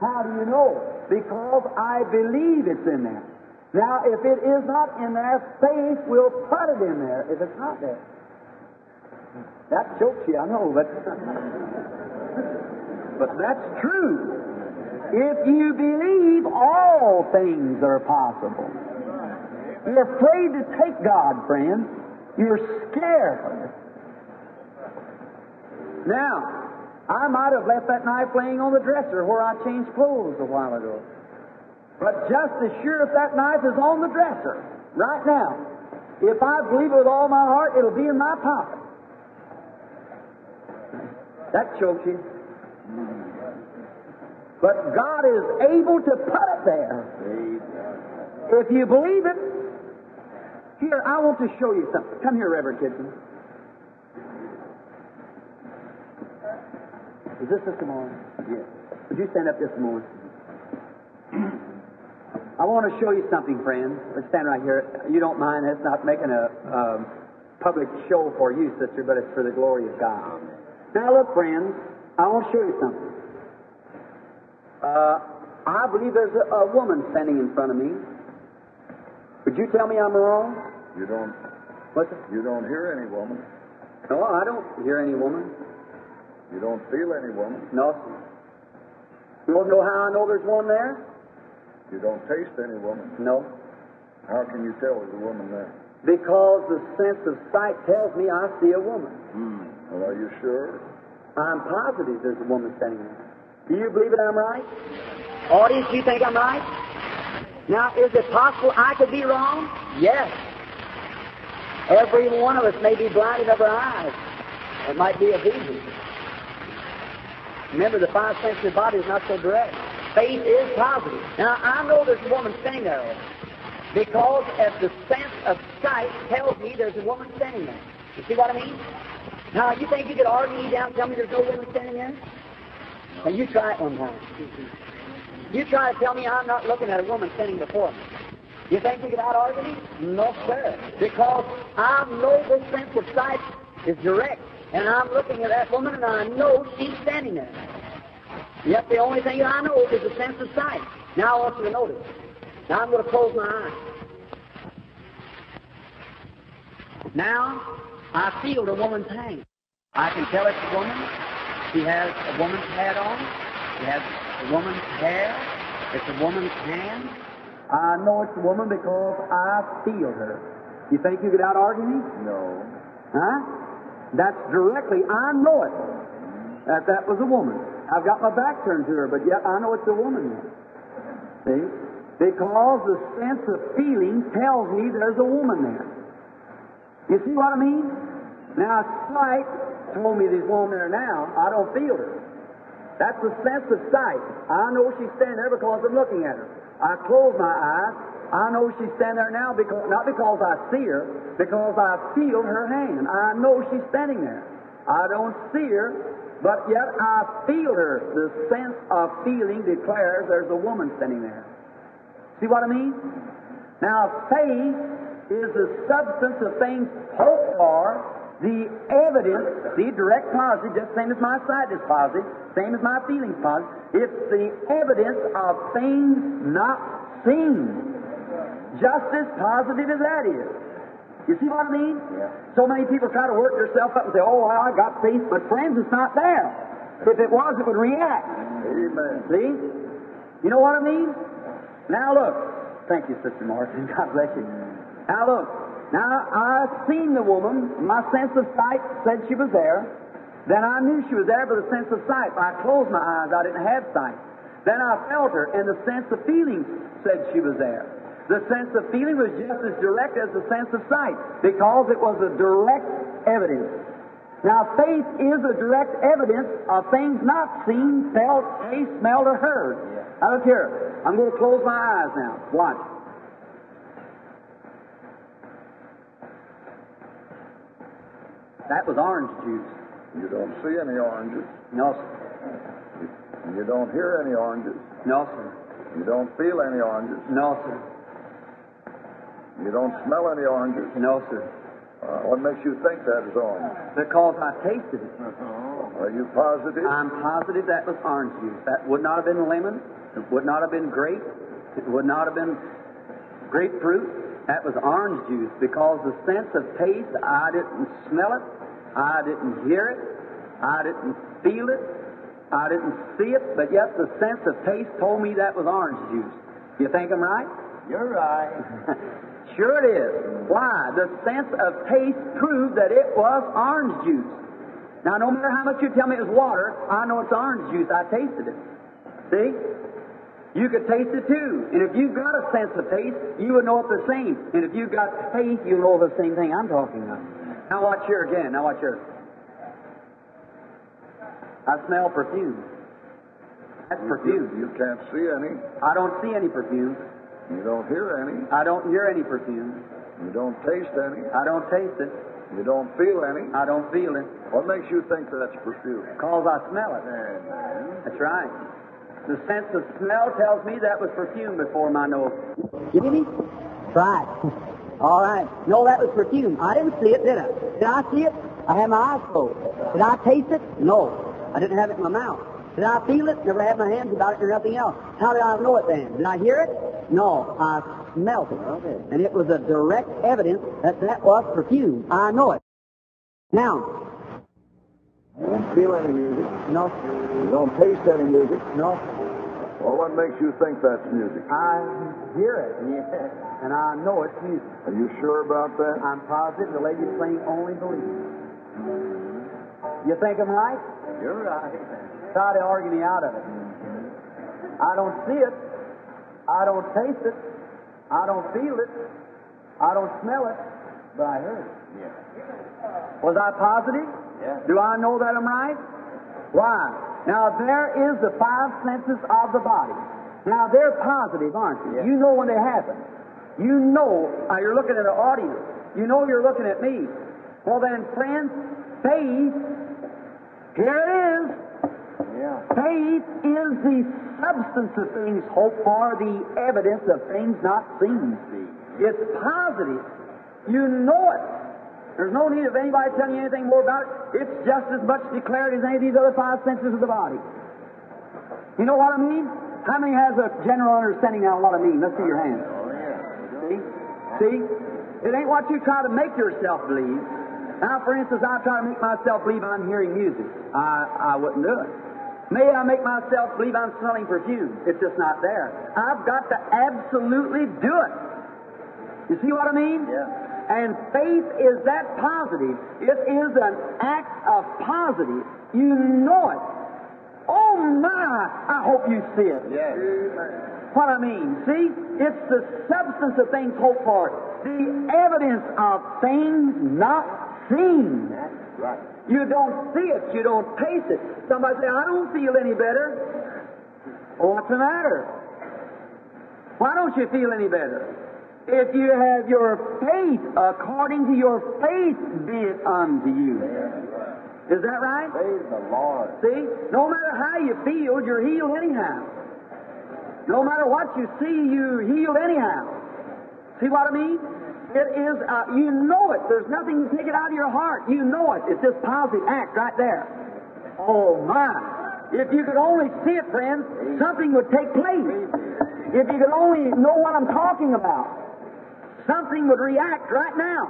How do you know? Because I believe it's in there. Now, if it is not in there, faith will put it in there if it's not there. That chokes you, I know, but but that's true. If you believe, all things are possible. You're afraid to take God, friend. You're scared. Now, I might have left that knife laying on the dresser where I changed clothes a while ago. But just as sure if that knife is on the dresser right now, if I believe it with all my heart, it'll be in my pocket. That chokes you. But God is able to put it there. If you believe it, here, I want to show you something. Come here, Reverend Kitchen. Is this Sister Moore? Yes. Would you stand up this morning? I want to show you something, friends. Let's stand right here. You don't mind. That's not making a um, public show for you, sister, but it's for the glory of God. Now, look, friends. I want to show you something. Uh, I believe there's a, a woman standing in front of me. Would you tell me I'm wrong? You don't What's it? you don't hear any woman. No, I don't hear any woman. You don't feel any woman. No. You want to know how I know there's one there? You don't taste any woman. No. How can you tell there's a woman there? Because the sense of sight tells me I see a woman. Hmm. Well, are you sure? I'm positive there's a woman standing there. Do you believe that I'm right? Audience, do you think I'm right? Now, is it possible I could be wrong? Yes. Every one of us may be blinded of our eyes. It might be a vision. Remember, the five senses of the body is not so direct. Faith is positive. Now, I know there's a woman standing there because if the sense of sight tells me there's a woman standing there. You see what I mean? Now, you think you could argue me down and tell me there's no woman standing there? Now, you try it one time. You try to tell me I'm not looking at a woman standing before me. You think you could out argue me? No, sir. Because I know the sense of sight is direct. And I'm looking at that woman and I know she's standing there. Yet the only thing I know is the sense of sight. Now I want you to notice. Now I'm going to close my eyes. Now I feel the woman's hand. I can tell it's a woman. She has a woman's hat on. She has a woman's hair. It's a woman's hand. I know it's a woman because I feel her. You think you could out argue me? No. Huh? That's directly, I know it. That that was a woman. I've got my back turned to her, but yet I know it's a woman. There. See? Because the sense of feeling tells me there's a woman there. You see what I mean? Now, sight told me there's woman there now. I don't feel her. That's the sense of sight. I know she's standing there because I'm looking at her. I close my eyes. I know she's standing there now because not because I see her, because I feel her hand. I know she's standing there. I don't see her, but yet I feel her. The sense of feeling declares there's a woman standing there. See what I mean? Now, faith is the substance of things hoped for, the evidence, the direct positive, just same as my sight is positive, same as my feelings positive. It's the evidence of things not seen. Just as positive as that is. You see what I mean? Yeah. So many people try to work themselves up and say, oh, well, I got faith, but friends, it's not there. If it was, it would react. Amen. See? You know what I mean? Now look. Thank you, Sister Martin. God bless you. Now look. Now I seen the woman. My sense of sight said she was there. Then I knew she was there by the sense of sight. I closed my eyes. I didn't have sight. Then I felt her, and the sense of feeling said she was there. The sense of feeling was just as direct as the sense of sight because it was a direct evidence. Now, faith is a direct evidence of things not seen, felt, tasted, smelled, or heard. Now, look here. I'm going to close my eyes now. Watch. That was orange juice. You don't see any oranges. No, sir. You don't hear any oranges. No, sir. You don't feel any oranges. No, sir. You don't smell any oranges. No, sir. Uh, what makes you think that is orange? Because I tasted it. Are you positive? I'm positive that was orange juice. That would not have been lemon. It would not have been grape. It would not have been grapefruit. That was orange juice because the sense of taste, I didn't smell it. I didn't hear it. I didn't feel it. I didn't see it. But yet the sense of taste told me that was orange juice. You think I'm right? You're right. Sure it is. Why? The sense of taste proved that it was orange juice. Now, no matter how much you tell me it was water, I know it's orange juice. I tasted it. See? You could taste it too. And if you've got a sense of taste, you would know it's the same. And if you've got faith, you know the same thing I'm talking about. Now watch here again. Now watch here. I smell perfume. That's You, perfume. you can't see any. I don't see any perfume. You don't hear any. I don't hear any perfume. You don't taste any. I don't taste it. You don't feel any. I don't feel it. What makes you think that's perfume? Because I smell it. That's right. The sense of smell tells me that was perfume before my nose. You hear me? Try right. All right. No, that was perfume. I didn't see it, did I? Did I see it? I had my eyes closed. Did I taste it? No. I didn't have it in my mouth. Did I feel it? Never had my hands about it or nothing else. How did I know it then? Did I hear it? No. I smelt it. Okay. And it was a direct evidence that that was perfume. I know it. Now, You don't feel any music. no, You don't taste any music. no, Well, what makes you think that's music? I hear it, and I know it's music. Are you sure about that? I'm positive the lady playing only believes. You think I'm right? You're right. Try to argue me out of it. I don't see it. I don't taste it. I don't feel it. I don't smell it. But I heard it. Yeah. Was I positive? Yeah. Do I know that I'm right? Why? Now, there is the five senses of the body. Now, they're positive, aren't they? Yeah. You know when they happen. You know, uh, you're looking at an audience. You know you're looking at me. Well, then, friends, faith, here it is. Yeah. Faith is the substance of things hoped for, the evidence of things not seen. It's positive. You know it. There's no need of anybody telling you anything more about it. It's just as much declared as any of these other five senses of the body. You know what I mean? How many has a general understanding now of what I mean? Let's see your hands. Oh, yeah. See? See? It ain't what you try to make yourself believe. Now, for instance, I try to make myself believe I'm hearing music. I, I wouldn't do it. May I make myself believe I'm smelling perfume? It's just not there. I've got to absolutely do it. You see what I mean? Yeah. And faith is that positive. It is an act of positive. You know it. Oh my! I hope you see it. Yes. What I mean, see? It's the substance of things hoped for, the evidence of things not seen. That's right. You don't see it, you don't taste it. Somebody say, I don't feel any better. Well, what's the matter? Why don't you feel any better? If you have your faith, according to your faith be it unto you. Is that right? Praise the Lord. See? No matter how you feel, you're healed anyhow. No matter what you see, you're healed anyhow. See what I mean? It is, uh, you know it. There's nothing to take it out of your heart. You know it. It's this positive act right there. Oh, my. If you could only see it, friends, something would take place. If you could only know what I'm talking about, something would react right now.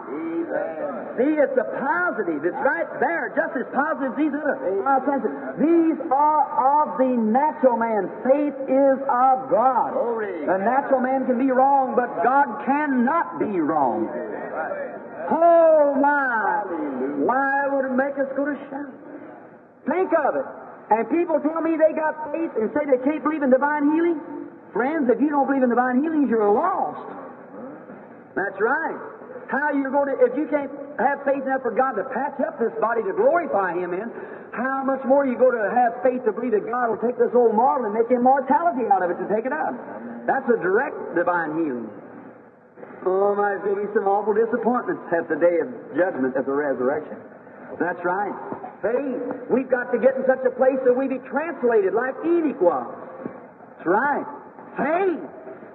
See, it's a positive. It's right there, just as positive as these other uh, senses. These are of the natural man. Faith is of God. Glory. The natural man can be wrong, but God cannot be wrong. Oh my! Why would it make us go to shout? Think of it. And people tell me they got faith and say they can't believe in divine healing. Friends, if you don't believe in divine healings, you're lost. That's right. How you're going to, if you can't have faith enough for God to patch up this body to glorify Him in, how much more you go to have faith to believe that God will take this old mortal and make immortality out of it to take it up? That's a direct divine healing. Oh, my, there's going to be some awful disappointments at the day of judgment, at the resurrection. That's right. Faith. We've got to get in such a place that we be translated like Enoch was. That's right. Faith.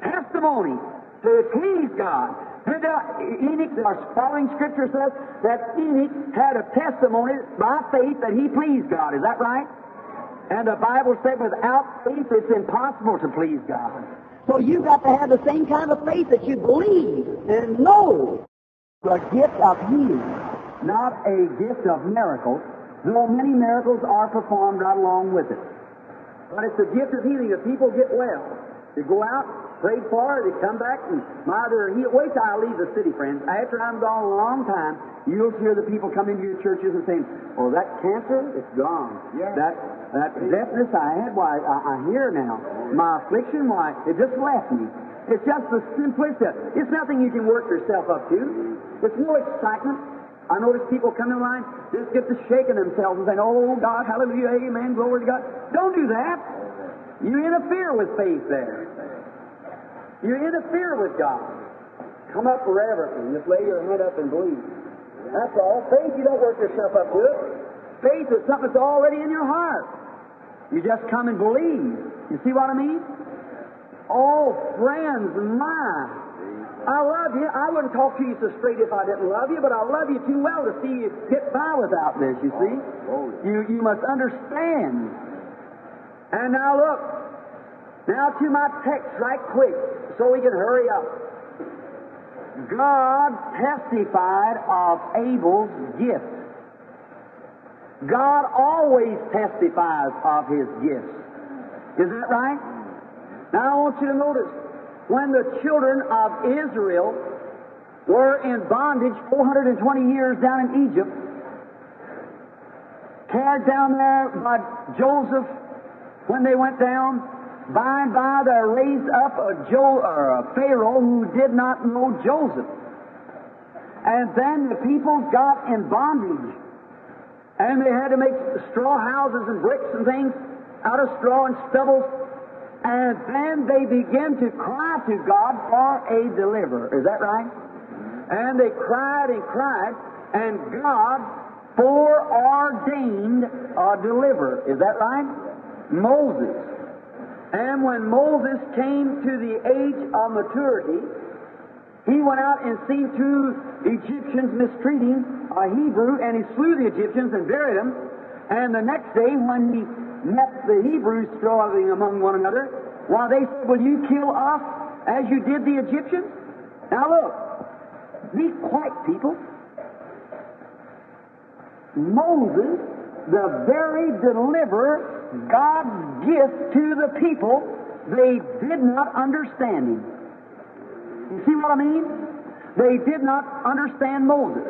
Testimony to please God. And, uh, Enoch, our following scripture says that Enoch had a testimony by faith that he pleased God. Is that right? And the Bible said without faith it's impossible to please God. So you've got to have the same kind of faith that you believe and know the gift of healing. Not a gift of miracles, though many miracles are performed right along with it. But it's the gift of healing if people get well. They go out, prayed for, they come back, and my other heal. Wait till I leave the city, friends. After I'm gone a long time, you'll hear the people come into your churches and saying, "Oh, that cancer, it's gone. That that deafness I had, why I, I hear now. My affliction, why it just left me. It's just the simplicity. It's nothing you can work yourself up to. It's no excitement. I notice people come in line, just get to shaking themselves and saying, "Oh God, Hallelujah, Amen, glory to God." Don't do that. You interfere with faith there. You interfere with God. Come up reverently. Just lay your head up and believe. That's all. Faith, you don't work yourself up to it. Faith is something that's already in your heart. You just come and believe. You see what I mean? Oh, friends, my. I love you. I wouldn't talk to you so straight if I didn't love you, but I love you too well to see you get by without this, you see? You, you must understand. And now look, now to my text right quick, so we can hurry up. God testified of Abel's gift. God always testifies of his gifts. Is that right? Now I want you to notice, when the children of Israel were in bondage 420 years down in Egypt, carried down there by Joseph when they went down, by and by there raised up a, jo- or a Pharaoh who did not know Joseph. And then the people got in bondage. And they had to make straw houses and bricks and things out of straw and stubble. And then they began to cry to God for a deliverer. Is that right? And they cried and cried, and God foreordained a deliverer. Is that right? Moses. And when Moses came to the age of maturity, he went out and seen two Egyptians mistreating a Hebrew, and he slew the Egyptians and buried them. And the next day, when he met the Hebrews struggling among one another, why they said, Will you kill us as you did the Egyptians? Now look, be quiet, people. Moses, the very deliverer, God's gift to the people, they did not understand him. You see what I mean? They did not understand Moses.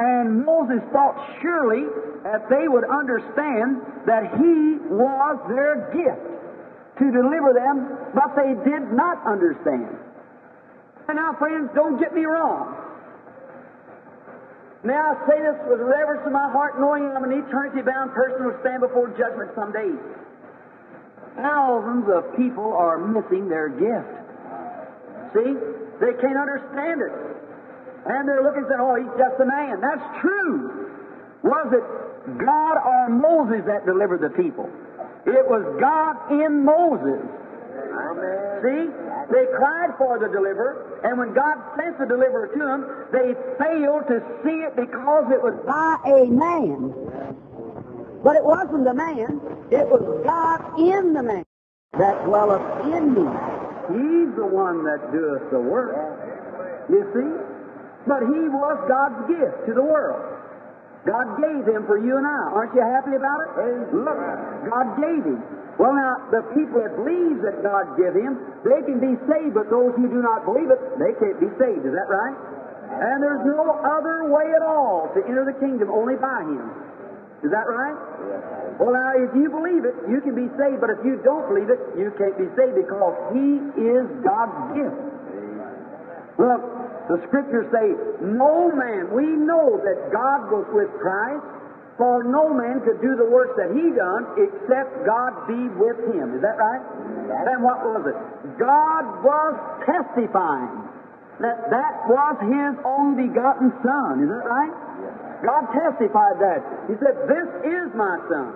And Moses thought surely that they would understand that he was their gift to deliver them, but they did not understand. And now, friends, don't get me wrong. May I say this with reverence in my heart, knowing I'm an eternity bound person who will stand before judgment someday. Thousands of people are missing their gift. See? They can't understand it. And they're looking and saying, oh, he's just a man. That's true. Was it God or Moses that delivered the people? It was God in Moses. See? They cried for the deliverer, and when God sent the deliverer to them, they failed to see it because it was By a man. But it wasn't the man, it was God in the man that dwelleth in me. He's the one that doeth the work. You see? But he was God's gift to the world. God gave him for you and I. Aren't you happy about it? Look, God gave him. Well, now, the people that believe that God gave him, they can be saved, but those who do not believe it, they can't be saved. Is that right? And there's no other way at all to enter the kingdom, only by him. Is that right? Well, now, if you believe it, you can be saved, but if you don't believe it, you can't be saved because he is God's gift. Look, the scriptures say, no man, we know that God was with Christ, for no man could do the works that he done except God be with him. Is that right? Then what was it? God was testifying that that was his only begotten Son. Is that right? God testified that. He said, This is my Son.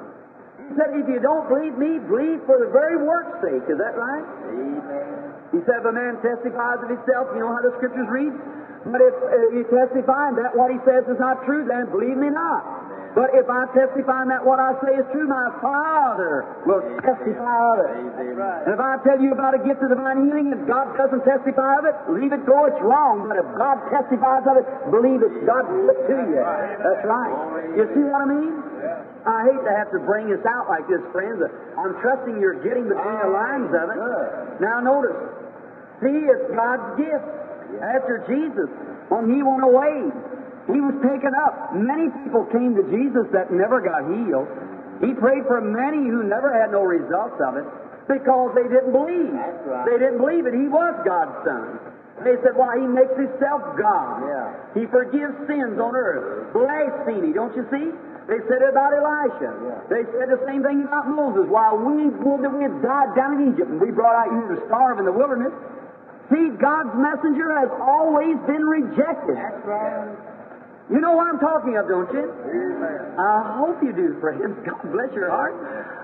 He said, If you don't believe me, believe for the very work's sake. Is that right? He said, If a man testifies of himself, you know how the scriptures read? But if uh, you testify that what he says is not true, then believe me not. But if I testify that what I say is true, my Father will testify of it. And if I tell you about a gift of divine healing and God doesn't testify of it, leave it go, it's wrong. But if God testifies of it, believe it's God gift to you. That's right. You see what I mean? I hate to have to bring this out like this, friends. I'm trusting you're getting between the lines of it. Now notice, see, it's God's gift. After Jesus, when He went away, He was taken up. Many people came to Jesus that never got healed. He prayed for many who never had no results of it because they didn't believe. They didn't believe it. He was God's Son. They said, why, He makes Himself God. He forgives sins on earth. Blasphemy, don't you see? They said it about Elisha. They said the same thing about Moses. While we that we had died down in Egypt and we brought out you to starve in the wilderness. See, God's messenger has always been rejected. You know what I'm talking of, don't you? I hope you do, friends. God bless your heart.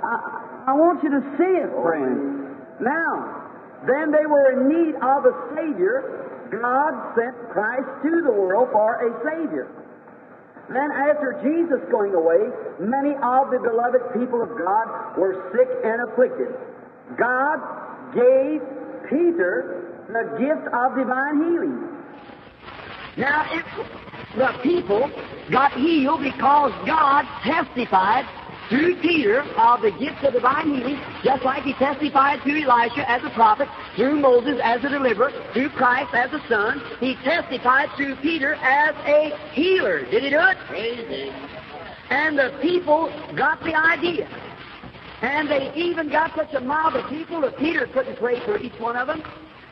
I, I want you to see it, friends. Now, then they were in need of a Savior. God sent Christ to the world for a Savior. Then, after Jesus going away, many of the beloved people of God were sick and afflicted. God gave Peter the gift of divine healing. Now, if the people got healed because God testified through Peter of the gift of divine healing, just like he testified through Elisha as a prophet, through Moses as a deliverer, through Christ as a son. He testified through Peter as a healer. Did he do it? And the people got the idea. And they even got such a mob of people that Peter couldn't pray for each one of them.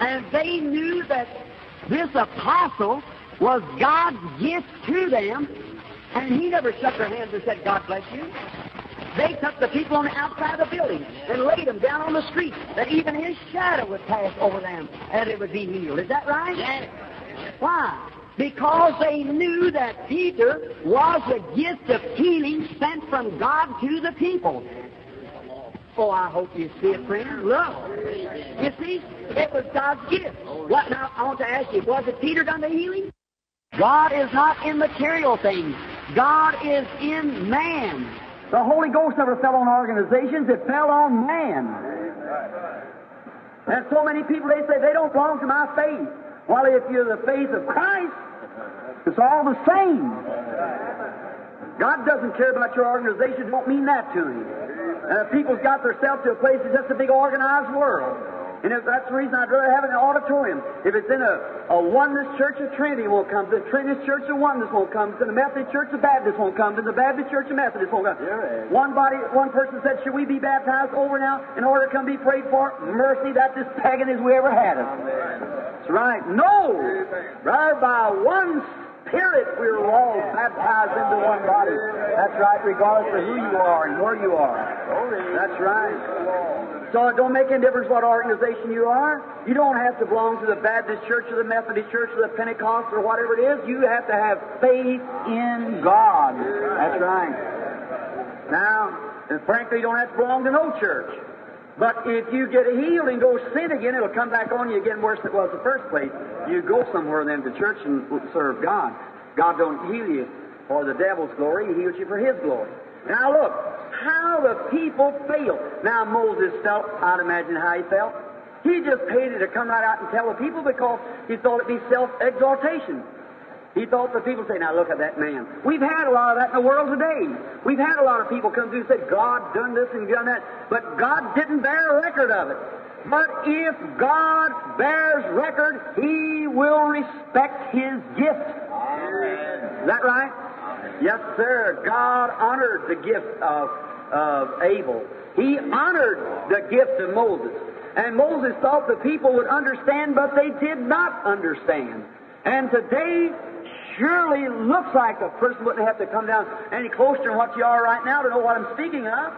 And they knew that this apostle was God's gift to them, and he never shook their hands and said, God bless you. They took the people on the outside of the building and laid them down on the street that even his shadow would pass over them and it would be healed. Is that right? Yes. Why? Because they knew that Peter was the gift of healing sent from God to the people. Oh, I hope you see it, friend. Look. You see, it was God's gift. What now? I want to ask you, was it Peter done the healing? God is not in material things. God is in man. The Holy Ghost never fell on organizations, it fell on man. And so many people, they say they don't belong to my faith. Well, if you're the faith of Christ, it's all the same. God doesn't care about your organization, don't mean that to him. Uh, people's got themselves to a place that's just a big organized world. And if that's the reason I'd rather have it in an auditorium. If it's in a, a oneness church, a Trinity won't come. The Trinity church, the oneness won't come. To the Methodist church, the Baptist won't come. To the Baptist church, the Methodist won't come. One body, one person said, "Should we be baptized over now in order to come be prayed for?" Mercy, that's as pagan as we ever had it. That's right. No, rather by one Spirit we're all baptized into one body. That's right, regardless of who you are and where you are. That's right. So it don't make any difference what organization you are. You don't have to belong to the Baptist church or the Methodist church or the Pentecost or whatever it is. You have to have faith in God. That's right. Now, and frankly, you don't have to belong to no church. But if you get healed and go sin again, it'll come back on you again worse than it was the first place. You go somewhere then to church and serve God. God don't heal you for the devil's glory, He heals you for His glory. Now look, how the people failed. Now Moses felt, I'd imagine how he felt. He just hated to come right out and tell the people because he thought it'd be self-exaltation. He thought the people say, now look at that man. We've had a lot of that in the world today. We've had a lot of people come through and say, God done this and done that. But God didn't bear a record of it. But if God bears record, He will respect His gift. Is that right? Yes, sir. God honored the gift of, of Abel. He honored the gift of Moses. And Moses thought the people would understand, but they did not understand. And today, surely looks like a person wouldn't have to come down any closer than what you are right now to know what I'm speaking of.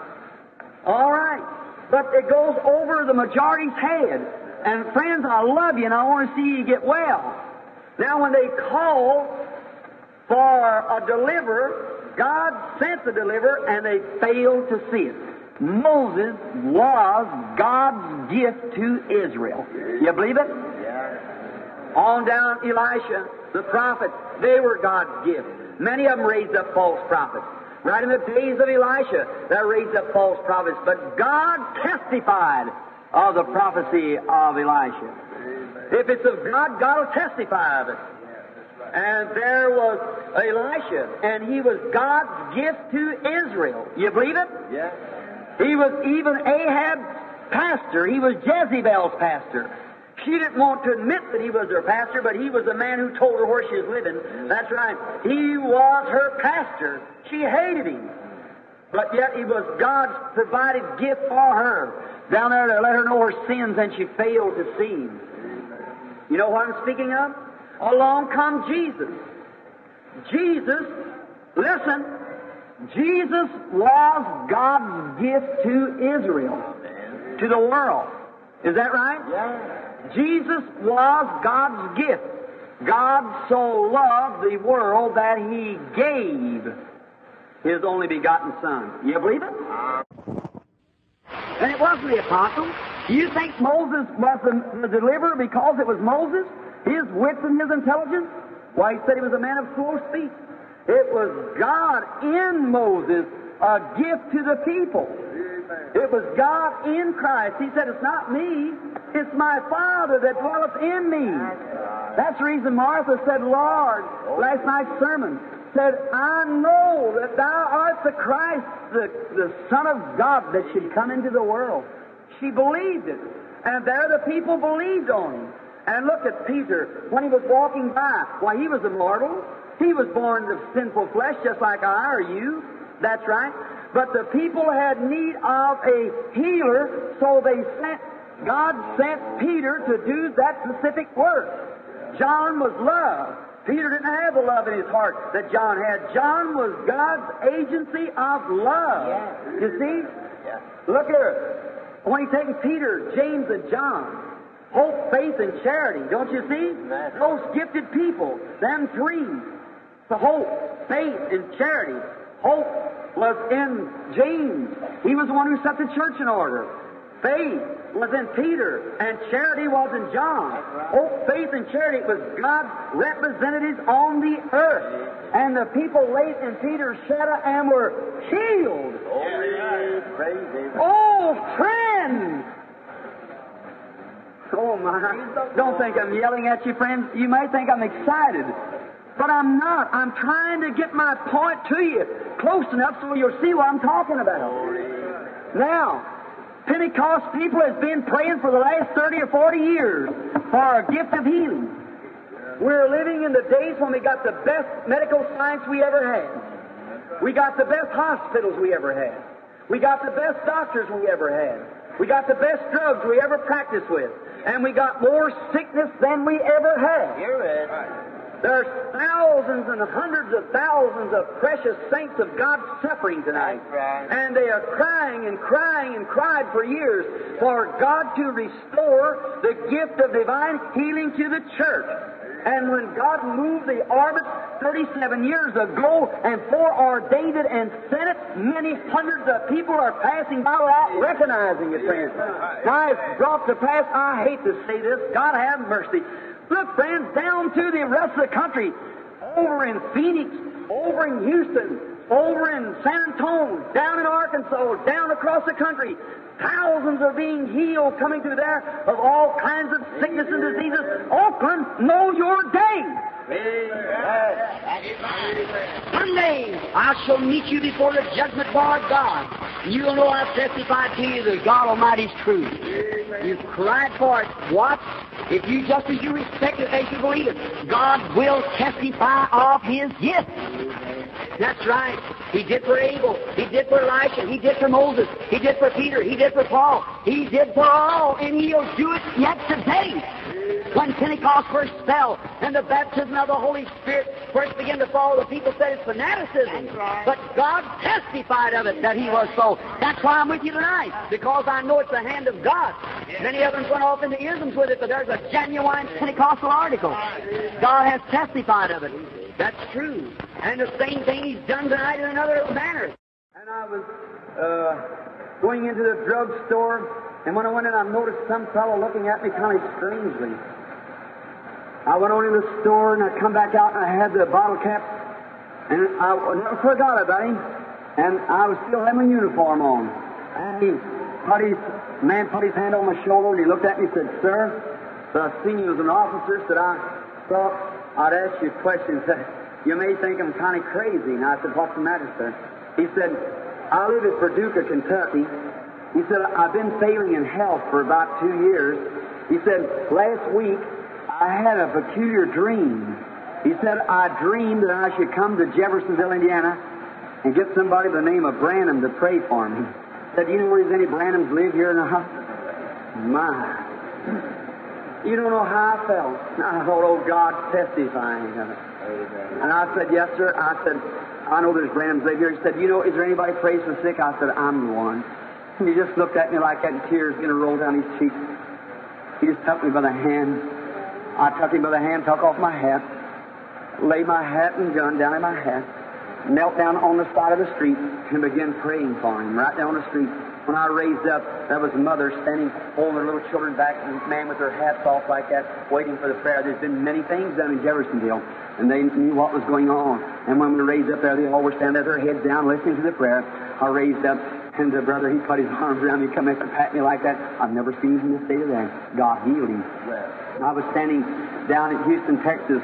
All right. But it goes over the majority's head. And friends, I love you and I want to see you get well. Now, when they call for a deliverer, God sent the deliverer and they failed to see it. Moses was God's gift to Israel. You believe it? On down Elijah, the prophet, they were God's gift. Many of them raised up false prophets. Right in the days of Elijah, they raised up false prophets, but God testified of the prophecy of Elijah. If it's of God, God will testify of it. And there was Elijah, and he was God's gift to Israel. You believe it? Yeah. He was even Ahab's pastor. He was Jezebel's pastor. She didn't want to admit that he was her pastor, but he was the man who told her where she was living. That's right. He was her pastor. She hated him. But yet he was God's provided gift for her. Down there to let her know her sins, and she failed to see him. You know what I'm speaking of? Along come Jesus. Jesus, listen, Jesus was God's gift to Israel, to the world. Is that right? Yeah. Jesus was God's gift. God so loved the world that He gave His only begotten Son. You believe it? And it wasn't the apostles. Do you think Moses was the, the deliverer because it was Moses? His wits and his intelligence? Why, he said he was a man of slow speech. It was God in Moses, a gift to the people. It was God in Christ. He said, It's not me, it's my Father that dwelleth in me. That's the reason Martha said, Lord, last night's sermon, said, I know that thou art the Christ, the, the Son of God that should come into the world. She believed it. And there the people believed on him. And look at Peter, when he was walking by, why, he was immortal. He was born of sinful flesh just like I or you. That's right. But the people had need of a healer, so they sent, God sent Peter to do that specific work. John was love. Peter didn't have the love in his heart that John had. John was God's agency of love. You see? Look here. When he's taking Peter, James, and John, hope, faith, and charity, don't you see? Those gifted people, them three. The hope, faith, and charity. Hope was in James. He was the one who set the church in order. Faith was in Peter, and charity was in John. Hope, oh, faith, and charity was God's representatives on the earth. And the people laid in Peter's shadow and were healed. Him. Oh, friends! Oh, my. Don't think I'm yelling at you, friends. You may think I'm excited. But I'm not. I'm trying to get my point to you close enough so you'll see what I'm talking about. Now, Pentecost people has been praying for the last 30 or 40 years for a gift of healing. We're living in the days when we got the best medical science we ever had. We got the best hospitals we ever had. We got the best doctors we ever had. We got the best drugs we ever practiced with. And we got more sickness than we ever had. You're it. There's thousands and hundreds of thousands of precious saints of God suffering tonight. Right. And they are crying and crying and cried for years for God to restore the gift of divine healing to the church. And when God moved the orbit 37 years ago and foreordained it and sent it, many hundreds of people are passing by without recognizing it, friends. Now it's brought to pass, I hate to say this, God have mercy. Look, friends, down to the rest of the country, over in Phoenix, over in Houston, over in San Antonio, down in Arkansas, down across the country. Thousands are being healed coming through there of all kinds of sickness and diseases. Oakland, know your day. Someday I shall meet you before the judgment bar of God. You'll know I've testified to you that God Almighty's true. You've cried for it. What? If you just as you respect it as you believe it, God will testify of His gift. That's right. He did for Abel. He did for Elijah. He did for Moses. He did for Peter. He did for Paul. He did for all, and He'll do it yet today. When Pentecost first fell and the baptism of the Holy Spirit first began to fall, the people said it's fanaticism. But God testified of it that He was so. That's why I'm with you tonight, because I know it's the hand of God. Many of them went off into isms with it, but there's a genuine Pentecostal article. God has testified of it. That's true. And the same thing He's done tonight in another manner. And I was uh, going into the drugstore, and when I went in, I noticed some fellow looking at me kind of strangely. I went on in the store, and I come back out, and I had the bottle cap, and I never forgot about him. And I was still having my uniform on. And he put his, man put his hand on my shoulder, and he looked at me and said, Sir, I seen you as an officer, said I thought I'd ask you a question. Said, you may think I'm kind of crazy. And I said, What's the matter, sir? He said, I live at Paducah, Kentucky. He said, I've been failing in health for about two years. He said, Last week I had a peculiar dream. He said, I dreamed that I should come to Jeffersonville, Indiana, and get somebody by the name of Branham to pray for me. Said, Do you know where there's any Branhams live here in the house? My. You don't know how I felt. I thought, oh, God, testifying of it. And I said, yes, sir. I said, I know there's Branhams live here. He said, you know, is there anybody prays for sick? I said, I'm the one. And he just looked at me like that, and tears going to roll down his cheeks. He just took me by the hand. I took him by the hand, took off my hat, laid my hat and gun down in my hat, knelt down on the side of the street, and began praying for him right down the street. When I raised up, there was mother standing holding her little children back, and man with their hats off like that, waiting for the prayer. There's been many things done in Jeffersonville, and they knew what was going on. And when we raised up there, they all were standing there, their heads down, listening to the prayer. I raised up, and the brother, he put his arms around me, come in and pat me like that. I've never seen him in the state of that. God healed him. I was standing down in Houston, Texas,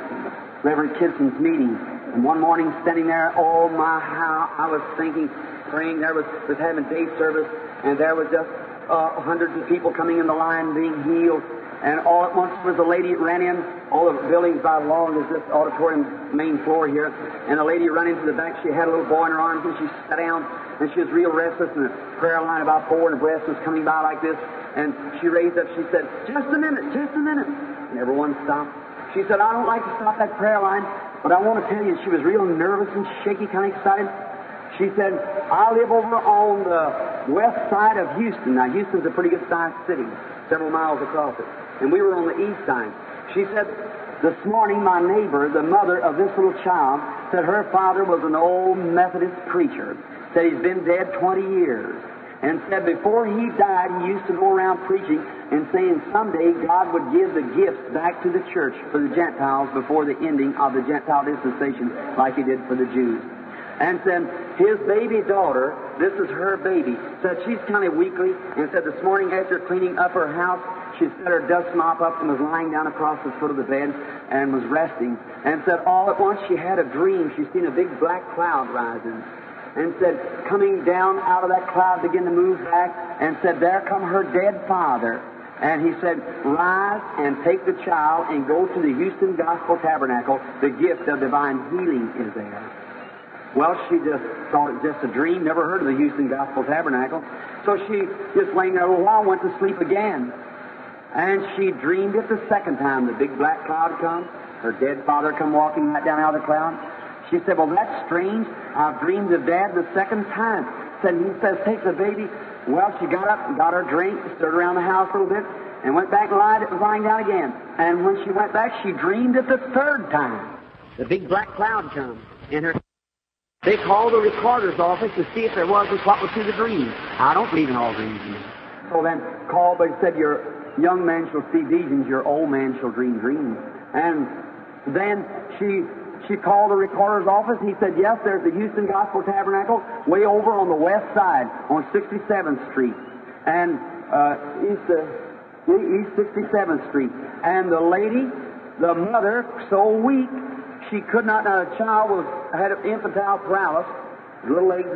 Reverend Kidson's meeting, and one morning standing there, oh my, how I was thinking, praying. There was was having day service, and there was just uh, hundreds of people coming in the line being healed. And all at once was a lady ran in. All the buildings about long as this auditorium main floor here, and a lady ran into the back. She had a little boy in her arms, and she sat down, and she was real restless. And the prayer line about four, and the breast was coming by like this. And she raised up. She said, "Just a minute, just a minute." And everyone stopped. She said, "I don't like to stop that prayer line, but I want to tell you." She was real nervous and shaky, kind of excited. She said, I live over on the west side of Houston. Now, Houston's a pretty good sized city, several miles across it. And we were on the east side. She said, This morning, my neighbor, the mother of this little child, said her father was an old Methodist preacher. Said he's been dead 20 years. And said before he died, he used to go around preaching and saying someday God would give the gifts back to the church for the Gentiles before the ending of the Gentile dispensation, like he did for the Jews and said his baby daughter, this is her baby, said she's kind of weakly, and said this morning after cleaning up her house, she set her dust mop up and was lying down across the foot of the bed and was resting, and said all at once she had a dream. She's seen a big black cloud rising. And said, coming down out of that cloud, begin to move back, and said, There come her dead father. And he said, Rise and take the child and go to the Houston Gospel Tabernacle. The gift of divine healing is there. Well, she just thought it just a dream, never heard of the Houston Gospel Tabernacle. So she just laying there a while, went to sleep again. And she dreamed it the second time. The big black cloud come, her dead father come walking right down out of the cloud. She said, Well, that's strange. I've dreamed of Dad the second time. Said he says, Take the baby. Well, she got up and got her drink, stood around the house a little bit, and went back and lied, lying down again. And when she went back, she dreamed it the third time. The big black cloud come, and her they called the recorder's office to see if there was what was to the dream. I don't believe in all dreams. So then called, but said, Your young man shall see visions, your old man shall dream dreams. And then she she called the recorder's office. He said, yes, there's the Houston Gospel Tabernacle way over on the west side on 67th Street. And uh, east, uh, east 67th Street. And the lady, the mother, so weak, she could not, now the child was, had an infantile paralysis, little legs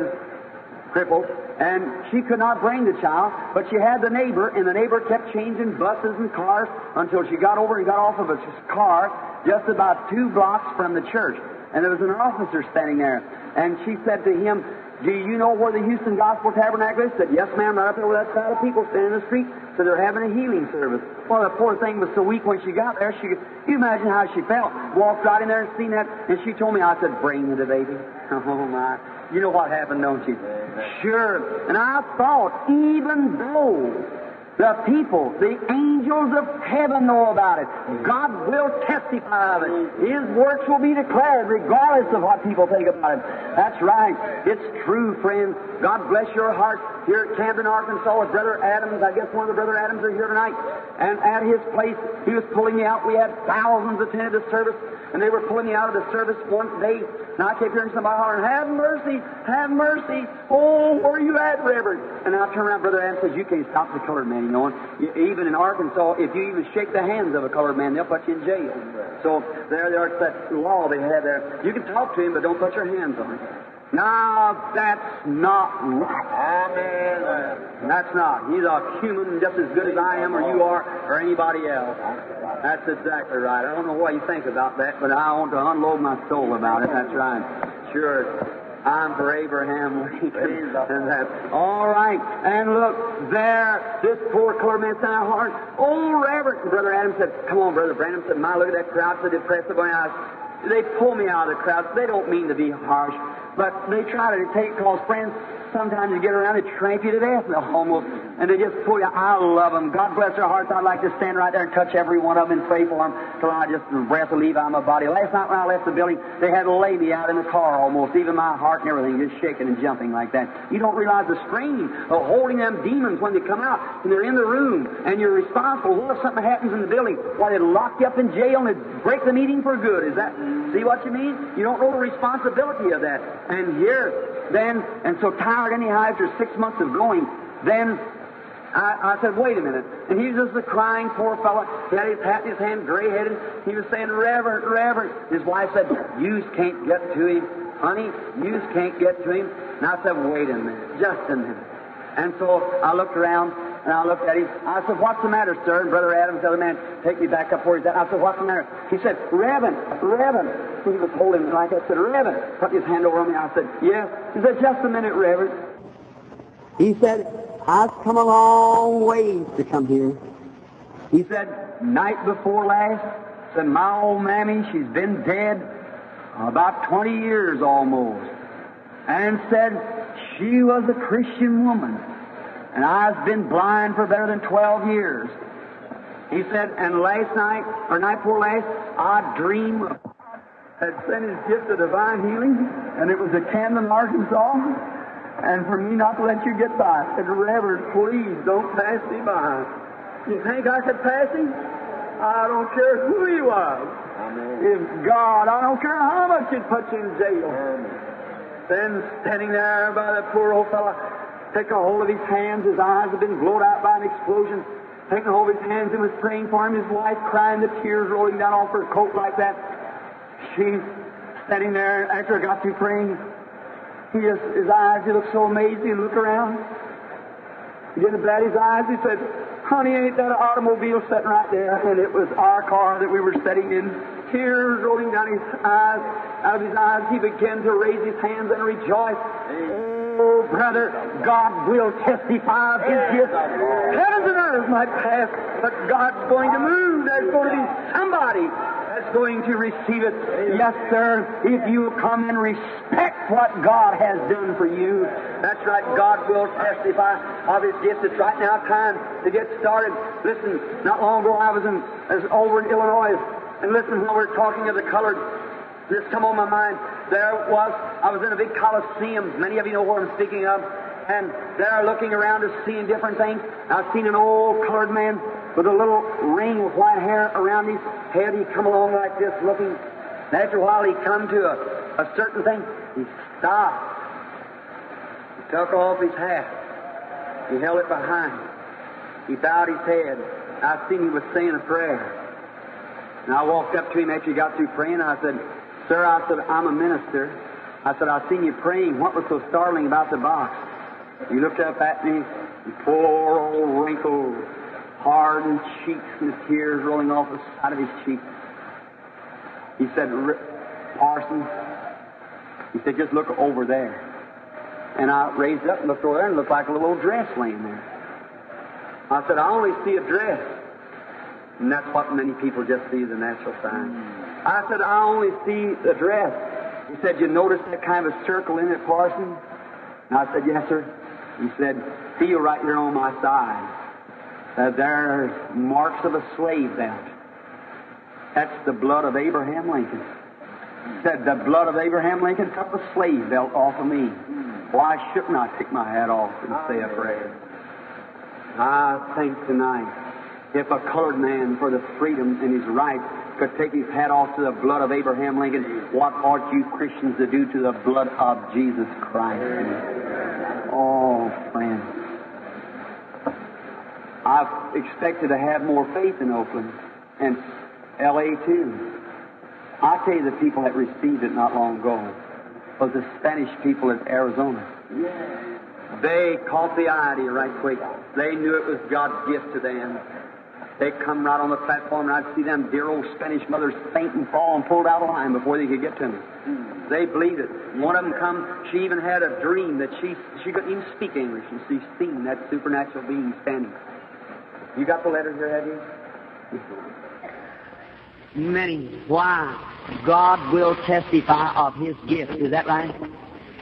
crippled, and she could not bring the child, but she had the neighbor, and the neighbor kept changing buses and cars until she got over and got off of a car just about two blocks from the church. And there was an officer standing there, and she said to him, do you know where the Houston Gospel Tabernacle is? Said, yes, ma'am, right up there with that crowd of people standing in the street. So they're having a healing service. Well, the poor thing was so weak when she got there, she could, you imagine how she felt. Walked right in there and seen that, and she told me, I said, bring the baby. Oh, my. You know what happened, don't you? Sure. And I thought, even though the people, the angels of heaven know about it. God will testify of it. His works will be declared regardless of what people think about it. That's right. It's true, friends. God bless your heart. Here at Camden, Arkansas, with Brother Adams, I guess one of the Brother Adams are here tonight. And at his place, he was pulling me out. We had thousands attended the service, and they were pulling me out of the service one day. And I kept hearing somebody hollering, Have mercy, have mercy. Oh, where are you at, Reverend? And I turned around, Brother Adams says, You can't stop the colored man, you know. Even in Arkansas, if you even shake the hands of a colored man, they'll put you in jail. So there they are, that law oh, they have there. You can talk to him, but don't put your hands on him. Now, that's not right. Amen. That's not. He's a human just as good as I am or you are or anybody else. That's exactly right. I don't know what you think about that, but I want to unload my soul about it. That's right. Sure. I'm for Abraham Lincoln. and that. All right. And look, there, this poor said, heart. Oh, Reverend. Brother Adam said, Come on, Brother Branham said, My, look at that crowd so depressed. They pull me out of the crowd. They don't mean to be harsh. But they try to take, cause friends, sometimes you get around, they tramp you to death. Almost, and they just pull you. I love them. God bless their hearts. I'd like to stand right there and touch every one of them and pray for them till I just, breath will leave out my body. Last night when I left the building, they had to lay me out in the car almost, even my heart and everything, just shaking and jumping like that. You don't realize the strain of holding them demons when they come out and they're in the room and you're responsible. What if something happens in the building? Why, they lock you up in jail and break the meeting for good. Is that, see what you mean? You don't know the responsibility of that. And here, then, and so tired anyhow after six months of going, then I, I said, wait a minute. And he was just a crying poor fellow. He had his hat in his hand, gray-headed. He was saying, Reverend, Reverend. His wife said, you can't get to him. Honey, you can't get to him. And I said, wait a minute, just a minute. And so I looked around, and I looked at him. I said, What's the matter, sir? And Brother Adams, the other man, take me back up where he's at. I said, What's the matter? He said, Reverend, Reverend. He was holding me like I said, Reverend. Put his hand over me. I said, Yes. He said, Just a minute, Reverend. He said, I've come a long ways to come here. He said, Night before last, said, My old mammy, she's been dead about 20 years almost. And said, She was a Christian woman and I've been blind for better than 12 years. He said, and last night, or night before last, I dreamed of had sent his gift of divine healing, and it was at Camden, Arkansas, and for me not to let you get by. I said, Reverend, please don't pass me by. You think I could pass him? I don't care who he was. If God, I don't care how much it puts you in jail. Amen. Then standing there by the poor old fellow, taking a hold of his hands. His eyes had been blown out by an explosion. Taking hold of his hands and was praying for him. His wife crying, the tears rolling down off her coat like that. She's standing there after I got through praying. He just, his eyes, he looked so amazed. He looked around. He didn't bat his eyes. He said, Honey, ain't that an automobile sitting right there? And it was our car that we were sitting in. Tears rolling down his eyes. Out of his eyes, he began to raise his hands and rejoice. Amen. Oh, brother, God will testify of His gift. Heavens and earth might pass, but God's going to move. There's going to be somebody that's going to receive it. Yes, sir, if you come and respect what God has done for you. That's right, God will testify of His gift. It's right now time to get started. Listen, not long ago I was, in, I was over in Illinois, and listen, while we're talking of the colored, this come on my mind there was, I was in a big coliseum. Many of you know what I'm speaking of. And there looking around and seeing different things. I've seen an old colored man with a little ring of white hair around his head. He'd come along like this looking. And after a while, he come to a, a certain thing. He stopped. He took off his hat. He held it behind. He bowed his head. I seen he was saying a prayer. And I walked up to him after he got through praying. I said, Sir, I said, I'm a minister. I said, I've seen you praying. What was so startling about the box? He looked up at me, poor old wrinkled, hardened cheeks and the tears rolling off the side of his cheeks. He said, Parson, he said, just look over there. And I raised up and looked over there and looked like a little old dress laying there. I said, I only see a dress. And that's what many people just see the natural sign. Mm. I said, I only see the dress. He said, You notice that kind of circle in it, Parson? And I said, Yes, sir. He said, Feel right here on my side. Uh, there's marks of a slave belt. That's the blood of Abraham Lincoln. He said, The blood of Abraham Lincoln took the slave belt off of me. Why shouldn't I take my hat off and say a prayer? I think tonight, if a colored man for the freedom and his rights could take his hat off to the blood of Abraham Lincoln, what ought you Christians to do to the blood of Jesus Christ? Oh, friends. I've expected to have more faith in Oakland and L.A. too. I tell you, the people that received it not long ago was the Spanish people of Arizona. They caught the idea right quick. They knew it was God's gift to them. They come right on the platform, and I'd see them dear old Spanish mothers faint and fall and pulled out of line before they could get to me. They believed it. One of them come, she even had a dream that she she couldn't even speak English, and she seen that supernatural being standing. You got the letter here, have you? Many. Why? God will testify of His gift. Is that right?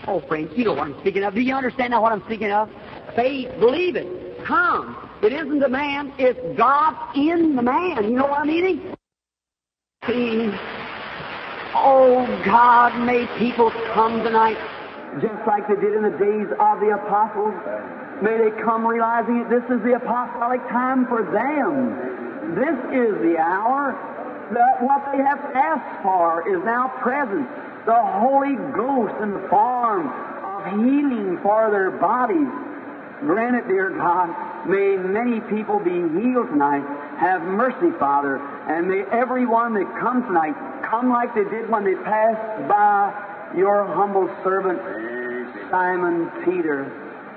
Oh, friends, you know what I'm speaking of. Do you understand now what I'm speaking of? Faith, believe it. Come. It isn't the man, it's God in the man. You know what I'm meaning? See, oh, God, may people come tonight just like they did in the days of the apostles. May they come realizing that this is the apostolic time for them. This is the hour that what they have asked for is now present. The Holy Ghost in the form of healing for their bodies. Grant it, dear God, may many people be healed tonight. Have mercy, Father, and may everyone that comes tonight come like they did when they passed by your humble servant, Simon Peter.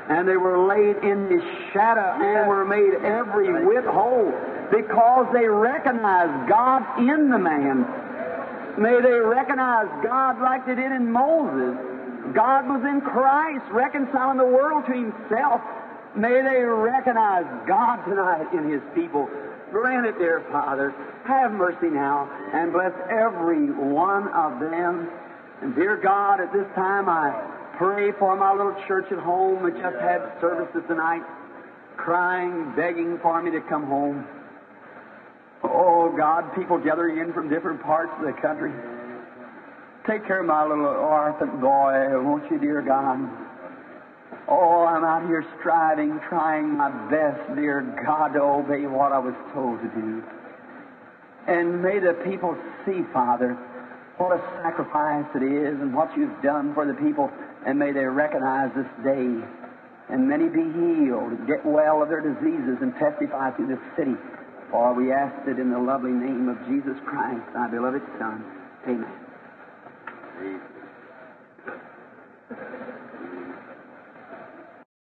And they were laid in the shadow and were made every whit whole because they recognized God in the man. May they recognize God like they did in Moses. God was in Christ, reconciling the world to Himself. May they recognize God tonight in His people. Grant it, dear Father. Have mercy now and bless every one of them. And dear God, at this time I pray for my little church at home that just had services tonight, crying, begging for me to come home. Oh God, people gathering in from different parts of the country. Take care of my little orphan boy, won't you, dear God? Oh, I'm out here striving, trying my best, dear God, to obey what I was told to do. And may the people see, Father, what a sacrifice it is and what you've done for the people, and may they recognize this day. And many be healed, get well of their diseases, and testify through this city. For we ask it in the lovely name of Jesus Christ, thy beloved Son. Amen.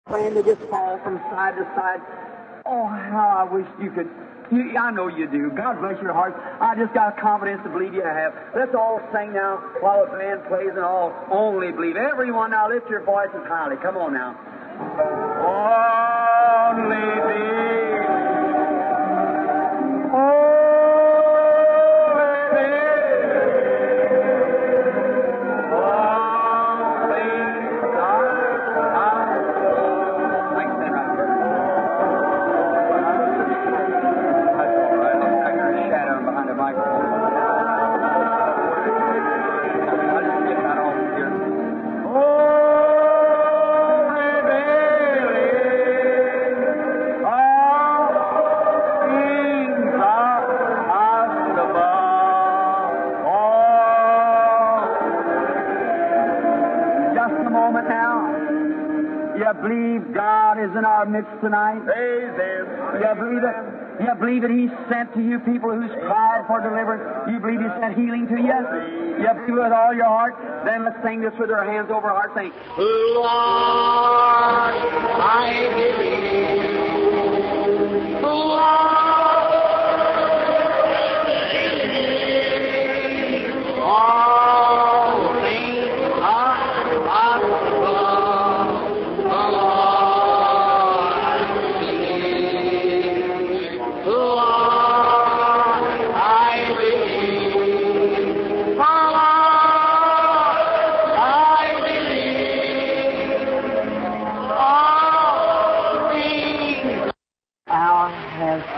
Friend, to just fall from side to side. Oh, how I wish you could. You, I know you do. God bless your heart. I just got confidence to believe you have. Let's all sing now while the band plays and all only believe. Everyone now lift your voices highly. Come on now. Only believe. Midst tonight? Praise Him. You believe it? You believe that He sent to you people who's cried for deliverance? You believe He sent healing to you? You believe it with all your heart? Then let's sing this with our hands over our heart. Sing. Lord, I believe.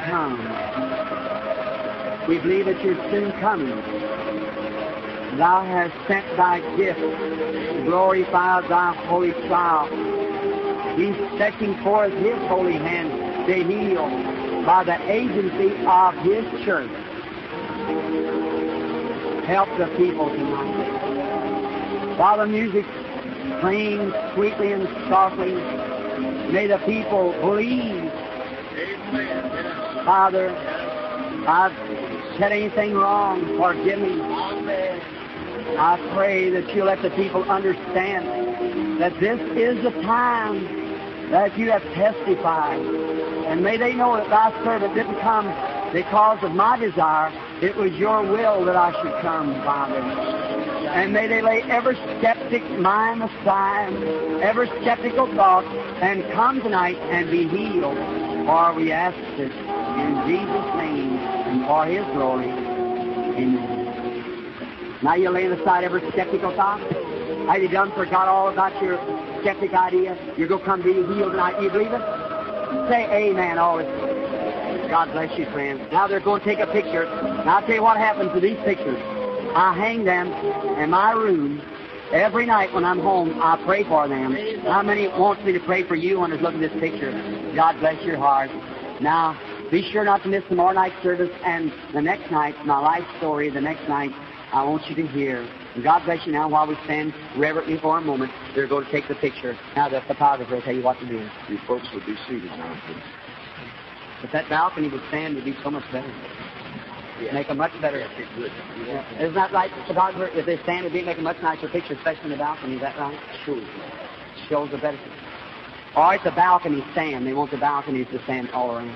Come. We believe that you're soon coming. Thou hast sent thy gift to glorify thy holy child. He's stretching forth his holy hand to heal by the agency of his church. Help the people tonight. While the music plays sweetly and softly, may the people believe Father, I've said anything wrong, forgive me. I pray that you let the people understand that this is the time that you have testified. And may they know that thy servant didn't come because of my desire. It was your will that I should come, Father. And may they lay every skeptic mind aside, every skeptical thought, and come tonight and be healed. For we ask this Jesus' name and for his glory. Amen. Now you're laying aside every skeptical thought? Have you done forgot all about your skeptic idea? You're going to come be healed tonight. You believe it? Say amen always. God bless you, friends. Now they're going to take a picture. Now I'll tell you what happens to these pictures. I hang them in my room every night when I'm home. I pray for them. How many wants me to pray for you when is looking at this picture? God bless your heart. Now, be sure not to miss tomorrow night service and the next night, my life story, the next night, I want you to hear. And God bless you now while we stand reverently for a moment. They're going to take the picture. Now the photographer will tell you what to do. You folks would be seated now, please. If that balcony would stand, would be so much better. Make a much better. Yeah. Isn't that right, photographer? If they stand, it'd be make a much nicer picture, especially in the balcony. Is that right? Sure. Shows a better. Or it's a balcony stand. They want the balconies to stand all around.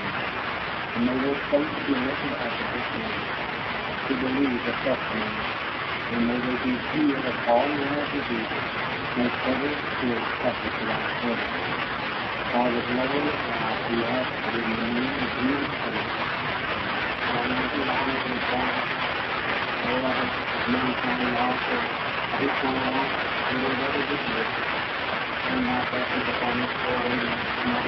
and they will face the original opposition to believe the suffering, and they will be healed of all manner diseases and further to accept it without further. By the loving God, we ask that in the name of Jesus. Christ, Almighty God and Father, beloved, mankind also, this one and whatever this is, and not that is upon this world and not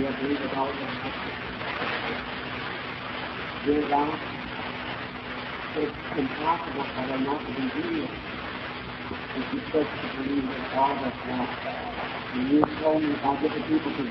You believe it all? Dear God, it's impossible for them not to be real. If you said to believe that all of us have, and if you told me if I get the people to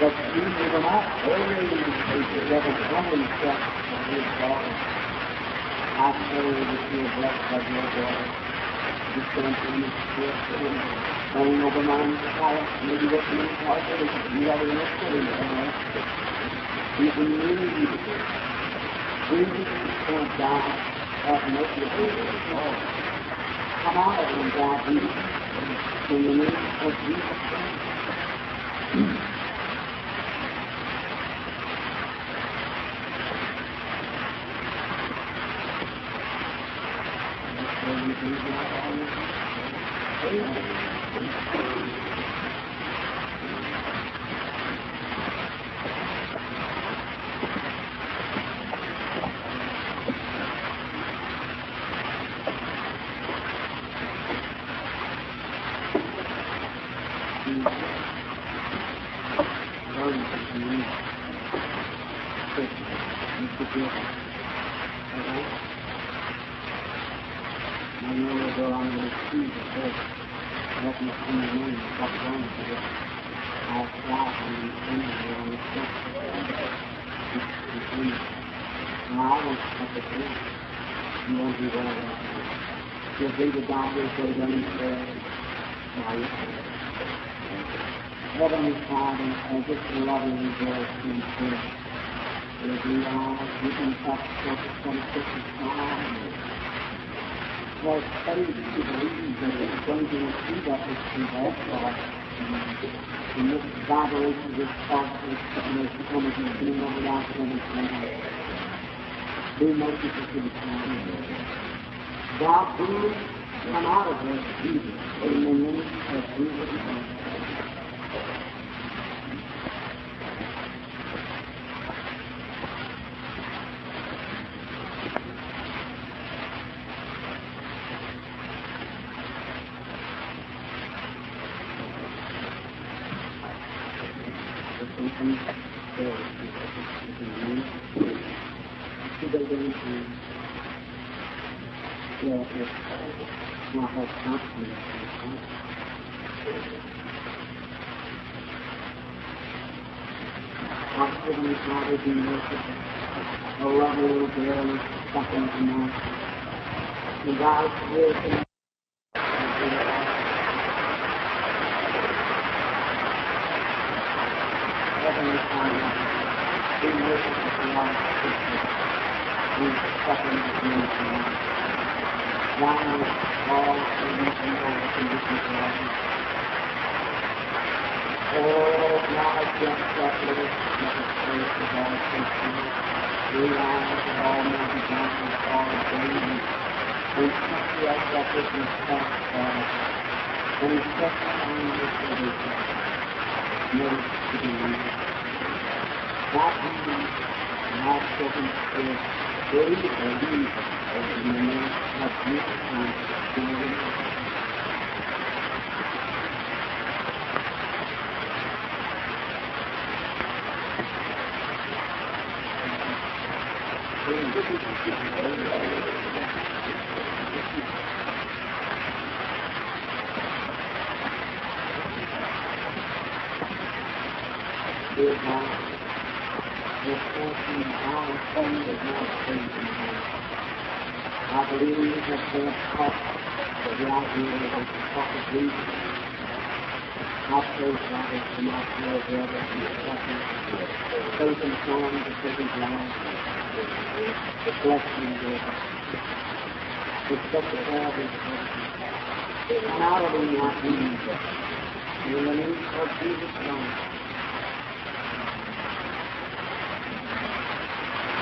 But you will not the devil come himself for his daughter. Pray that you blessed by your daughter. You stand spirit, praying over my child, maybe you need to do is you have a little You can really use it. Jesus is God, have mercy upon us. Come out of him, God, Jesus, in the of Jesus. Heavenly Father, I just love you and bless you and praise. As we are, we can touch such some Christmas time. Well, faith to believe that it's going to receive us as we have God. And this vibration, this thought, this sickness, come as you've been over that since Be merciful to the time. God, please come out of this, Jesus, in the name of Jesus Christ. Heavenly Father, be merciful. A lovely little girl is suffering tonight. And God's will Heavenly Father, being worshiped with the Lord we suffer in the community. Now, all things and all the conditions of our life. Oh, now just that little secret place of all faithfulness, realize that Almighty God is all daily, and simply as that is respect God, and His testimony is everything, knows to be real. Not even, not spoken spirit, believe or believe, or in the name of Jesus Christ, in the Dear God, this fortune, faith is not faith in. I believe taught the idea of the prophet Jesus. I pray, Father, for my poor brother and his suffering, faith and song to take his the blessing of God. It's such a terrible Come out of him like Jesus. In the name of Jesus Christ. You really have a problem. About these people and things. I've left them, then I got back on them again, and I knew something of the Lord.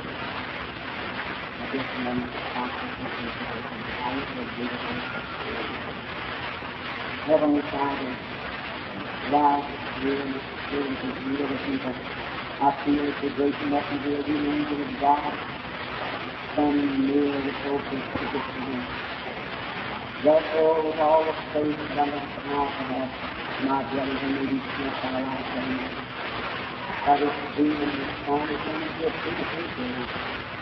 Heavenly Father, and the Spirit of you the people. I feel it's a great messenger of the God standing near the focus of the King. Therefore, with all the faith that I now have, my brothers and ladies, keep our life on That is the strongest thing to a people. Come out of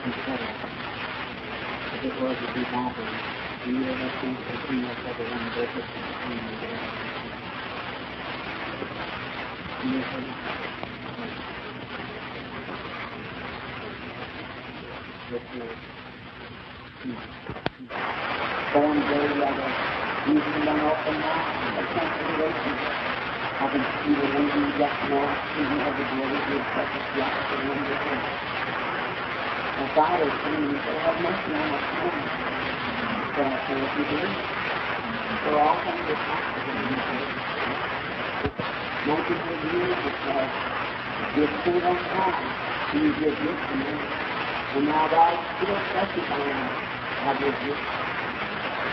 Jesus. If it was to be Bible, you would have seen the king of everyone versus the of Born very level, using them now, the consideration. I can see the way you get more, even of the glory of your precious life and wonderful. And Father, you say, have mercy on us now. If you all are possible in you. Multiple years because you stood on time, you did this and that. And now God still testifying of your gift.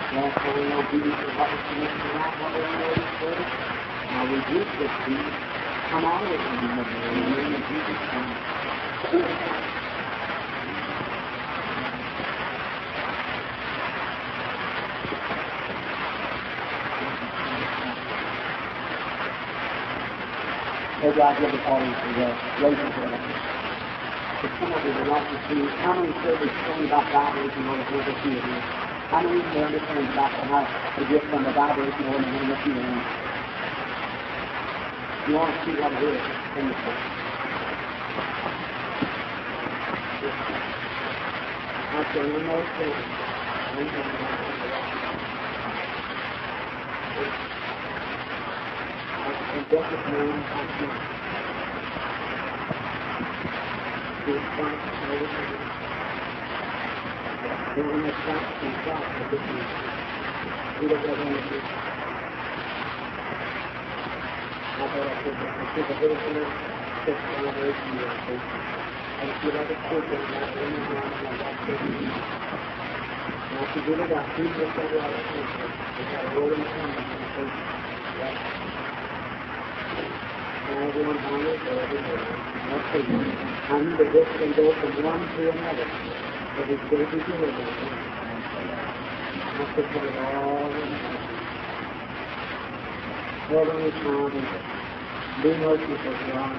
Therefore, in obedience to what committed to that, what we know is good. Now this. Come out of it in the name of Jesus Christ. May God give us all these uh, races of it. If some of you would like to see how many services tell about vibration or the fear here. How many of you understand about how to get from the vibration or the fear in? You want to see what it is in the book. Okay, one. And just as man has not. The responsibility. And when the fact and thought of this man, we don't have anything. I thought I could, I could have very clear, just celebration of faith. If you let it sit there, that the ground, like that, there. Now, if you get it up, to let it sit there. You got to roll it in the corner and knew that this can go from one to another. But it's going to be to put it all in. Heavenly Father, be merciful to our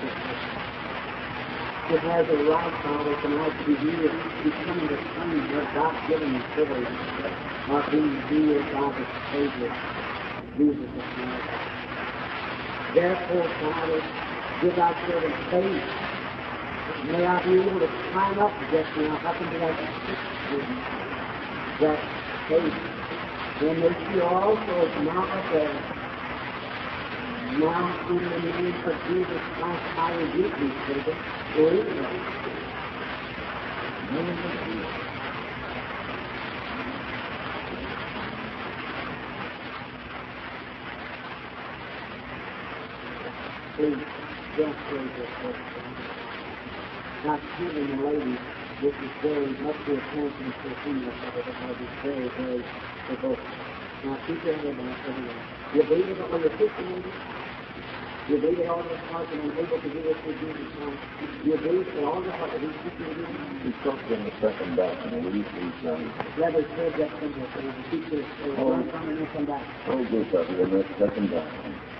sisters. It has a right, to be here, becoming the Son of God-given privilege of being dear God the Jesus of. Therefore, Father, give our children faith. May I be able to climb up just now, up into that that faith. Then may she also mount up there now, in the name of Jesus Christ, I rebuke these children. Believe it. Name of Jesus. Please, just raise your voice. Not giving the ladies, this is very much your attention to the female because it's very, very provoking. Now keep your head down everywhere. You believe it when you're 50 minutes? You believe it all your heart and unable to do this for Jesus Christ. You believe it all your heart that He's keeping you. He took in the second back and released these young. That your faith. Keep this. Oh. Come back. Oh, good, the second back.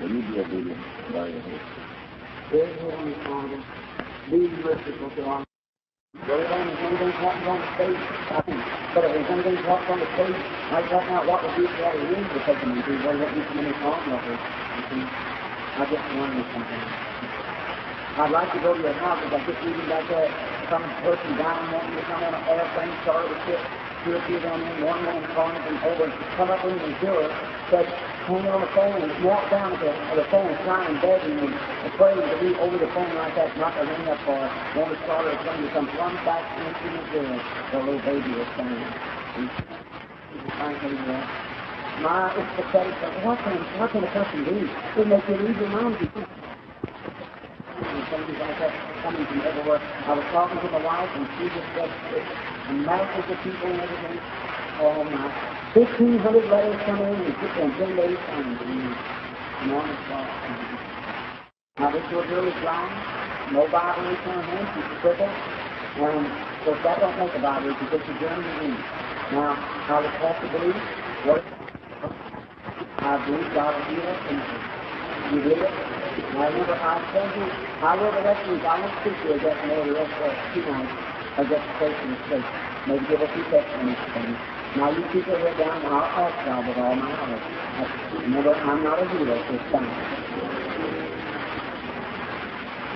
Will you be obedient by your faith? Dear Heavenly Father, be merciful to our Van, if anything happens on the stage, nothing. But if there's anything happens on the stage, like right now, what would be had a room to take them into? What would be so many I just wondered something. I'd like to go to your house, but I just reading back there, some person down wanting to come on an airplane, started with two or three of them one man calling from over, come up into the door, said, hang on the phone and walk down to the, phone, crying, begging, and praying to be over the phone like that, not to ring up for the starter was coming to come plumb back into the door. The little baby was me, My, it's pathetic. What can, what can a person do? It makes you lose your mind. And things like that coming from everywhere. I was talking to my wife, and she just said, and masses of people and everything. Oh my, fifteen hundred letters come in, and six and ten days coming. On the spot. Now this girl is blind, no Bible in her hand, she's crippled, and of course that don't make a Bible because she's learning to read. Now, I was have to believe what I believe God will heal us, and you did it. I remember I told you, I will the you, I won't speak to you again more the rest of two nights. I just pray for your sake. Maybe give a few testimonies to me. Now you your head down, and I'll ask God with all my heart. Remember, I'm not a hero, so it's fine.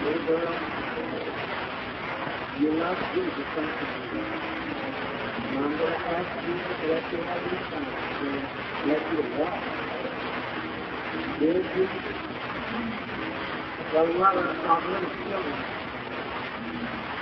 Little girl, you love Jesus, don't you? I'm going to ask Jesus to let you have your son, to let you walk. Dear Jesus, the mother of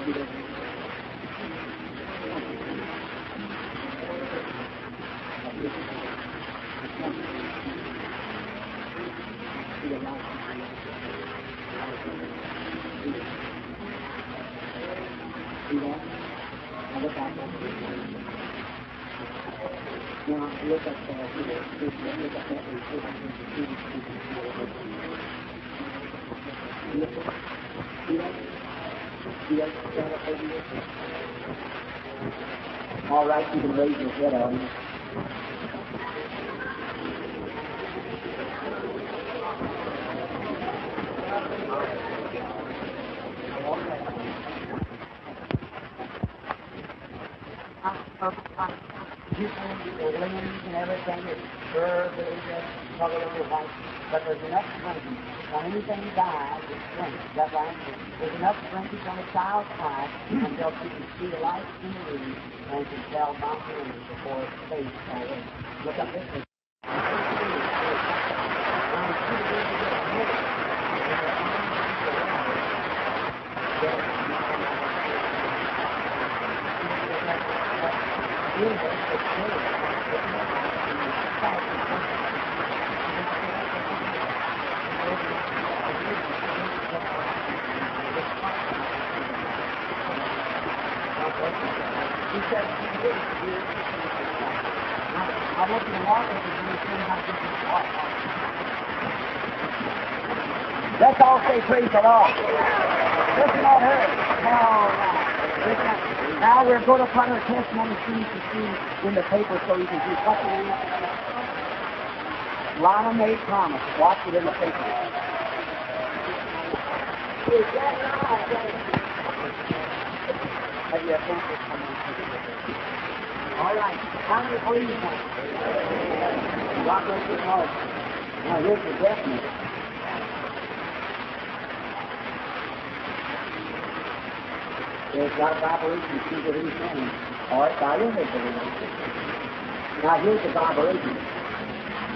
Now, look at the, look at that Look at, see that? See that stand up over here? All right, you can raise your head on it. You can, the limbs and everything is birds that are just colored over white. But there's enough strength. When anything dies, it's strength. Is that right? There's enough strength on a child's eye until she can see the light in the room and can tell not really before it's face already. Look up this way. I want you to walk with me and see how this is walk. Let's all say praise the Lord. Listen at her. Now, listen. Now we're going to put our testimony sheet to see in the paper so you can it is. Lana made promise. Watch it in the paper. Is that right? Have you? All right. How many now? God bless. Now here's the definite. There's got a vibration. See what he's saying. All right, now. Now here's the vibration.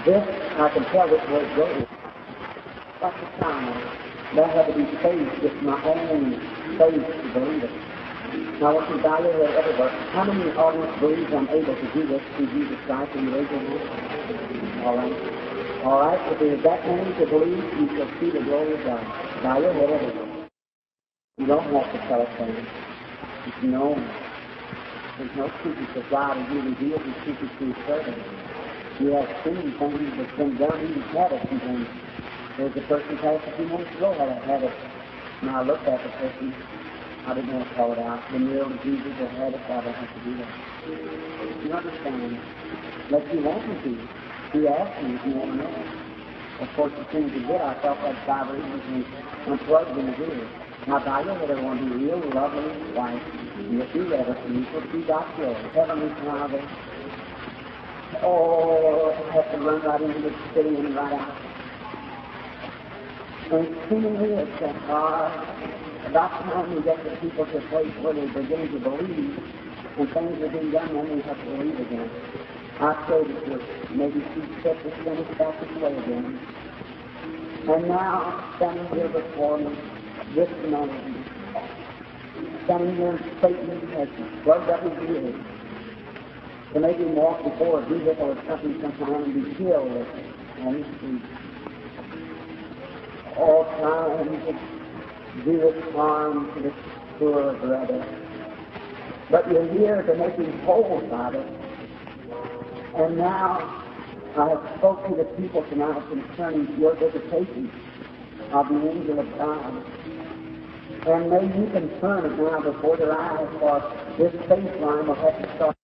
This, I can tell which way it goes. What's the it? That had to be faith, just my own faith to believe it. Now, what you evaluate everywhere. How many audience believes I'm able to do this through Jesus Christ and your hand? All right. All right. If there's that many to believe, you shall see the glory of God. Bow your head everywhere. You don't have to tell us things. It's known. There's no secret of God as He reveals His secrets to His servants. You have seen things that's been done, even habits and things. There was a person passed a few minutes ago had a habit. And I looked at the person. I didn't want to call it out. The meal of Jesus or habit, I don't have to do that. You understand? But you want me to. He asked me if you want to know. Of course, soon as he did, I felt like reasons and unplugged in his ear. Now, by your head, everyone be real lovely, white. And if you ever see, you will see God's joy. Heavenly Father. Oh, I have to run right into the city and right out. And seemingly it's that hard. About time we get the people to a place where they're beginning to believe and things are being done, then we have to believe again. I that you maybe see set the finish back this way again. And now, standing here before me, this man, standing here, Satan has plugged up his ears to make him walk before a vehicle or something sometime and be killed on street. All kinds of do his harm to the poor brother. But you're here to make him whole, Father. And now I have spoken to the people tonight concerning your visitation of the angel of God. And may you confirm it now before their eyes, for this faith line will have to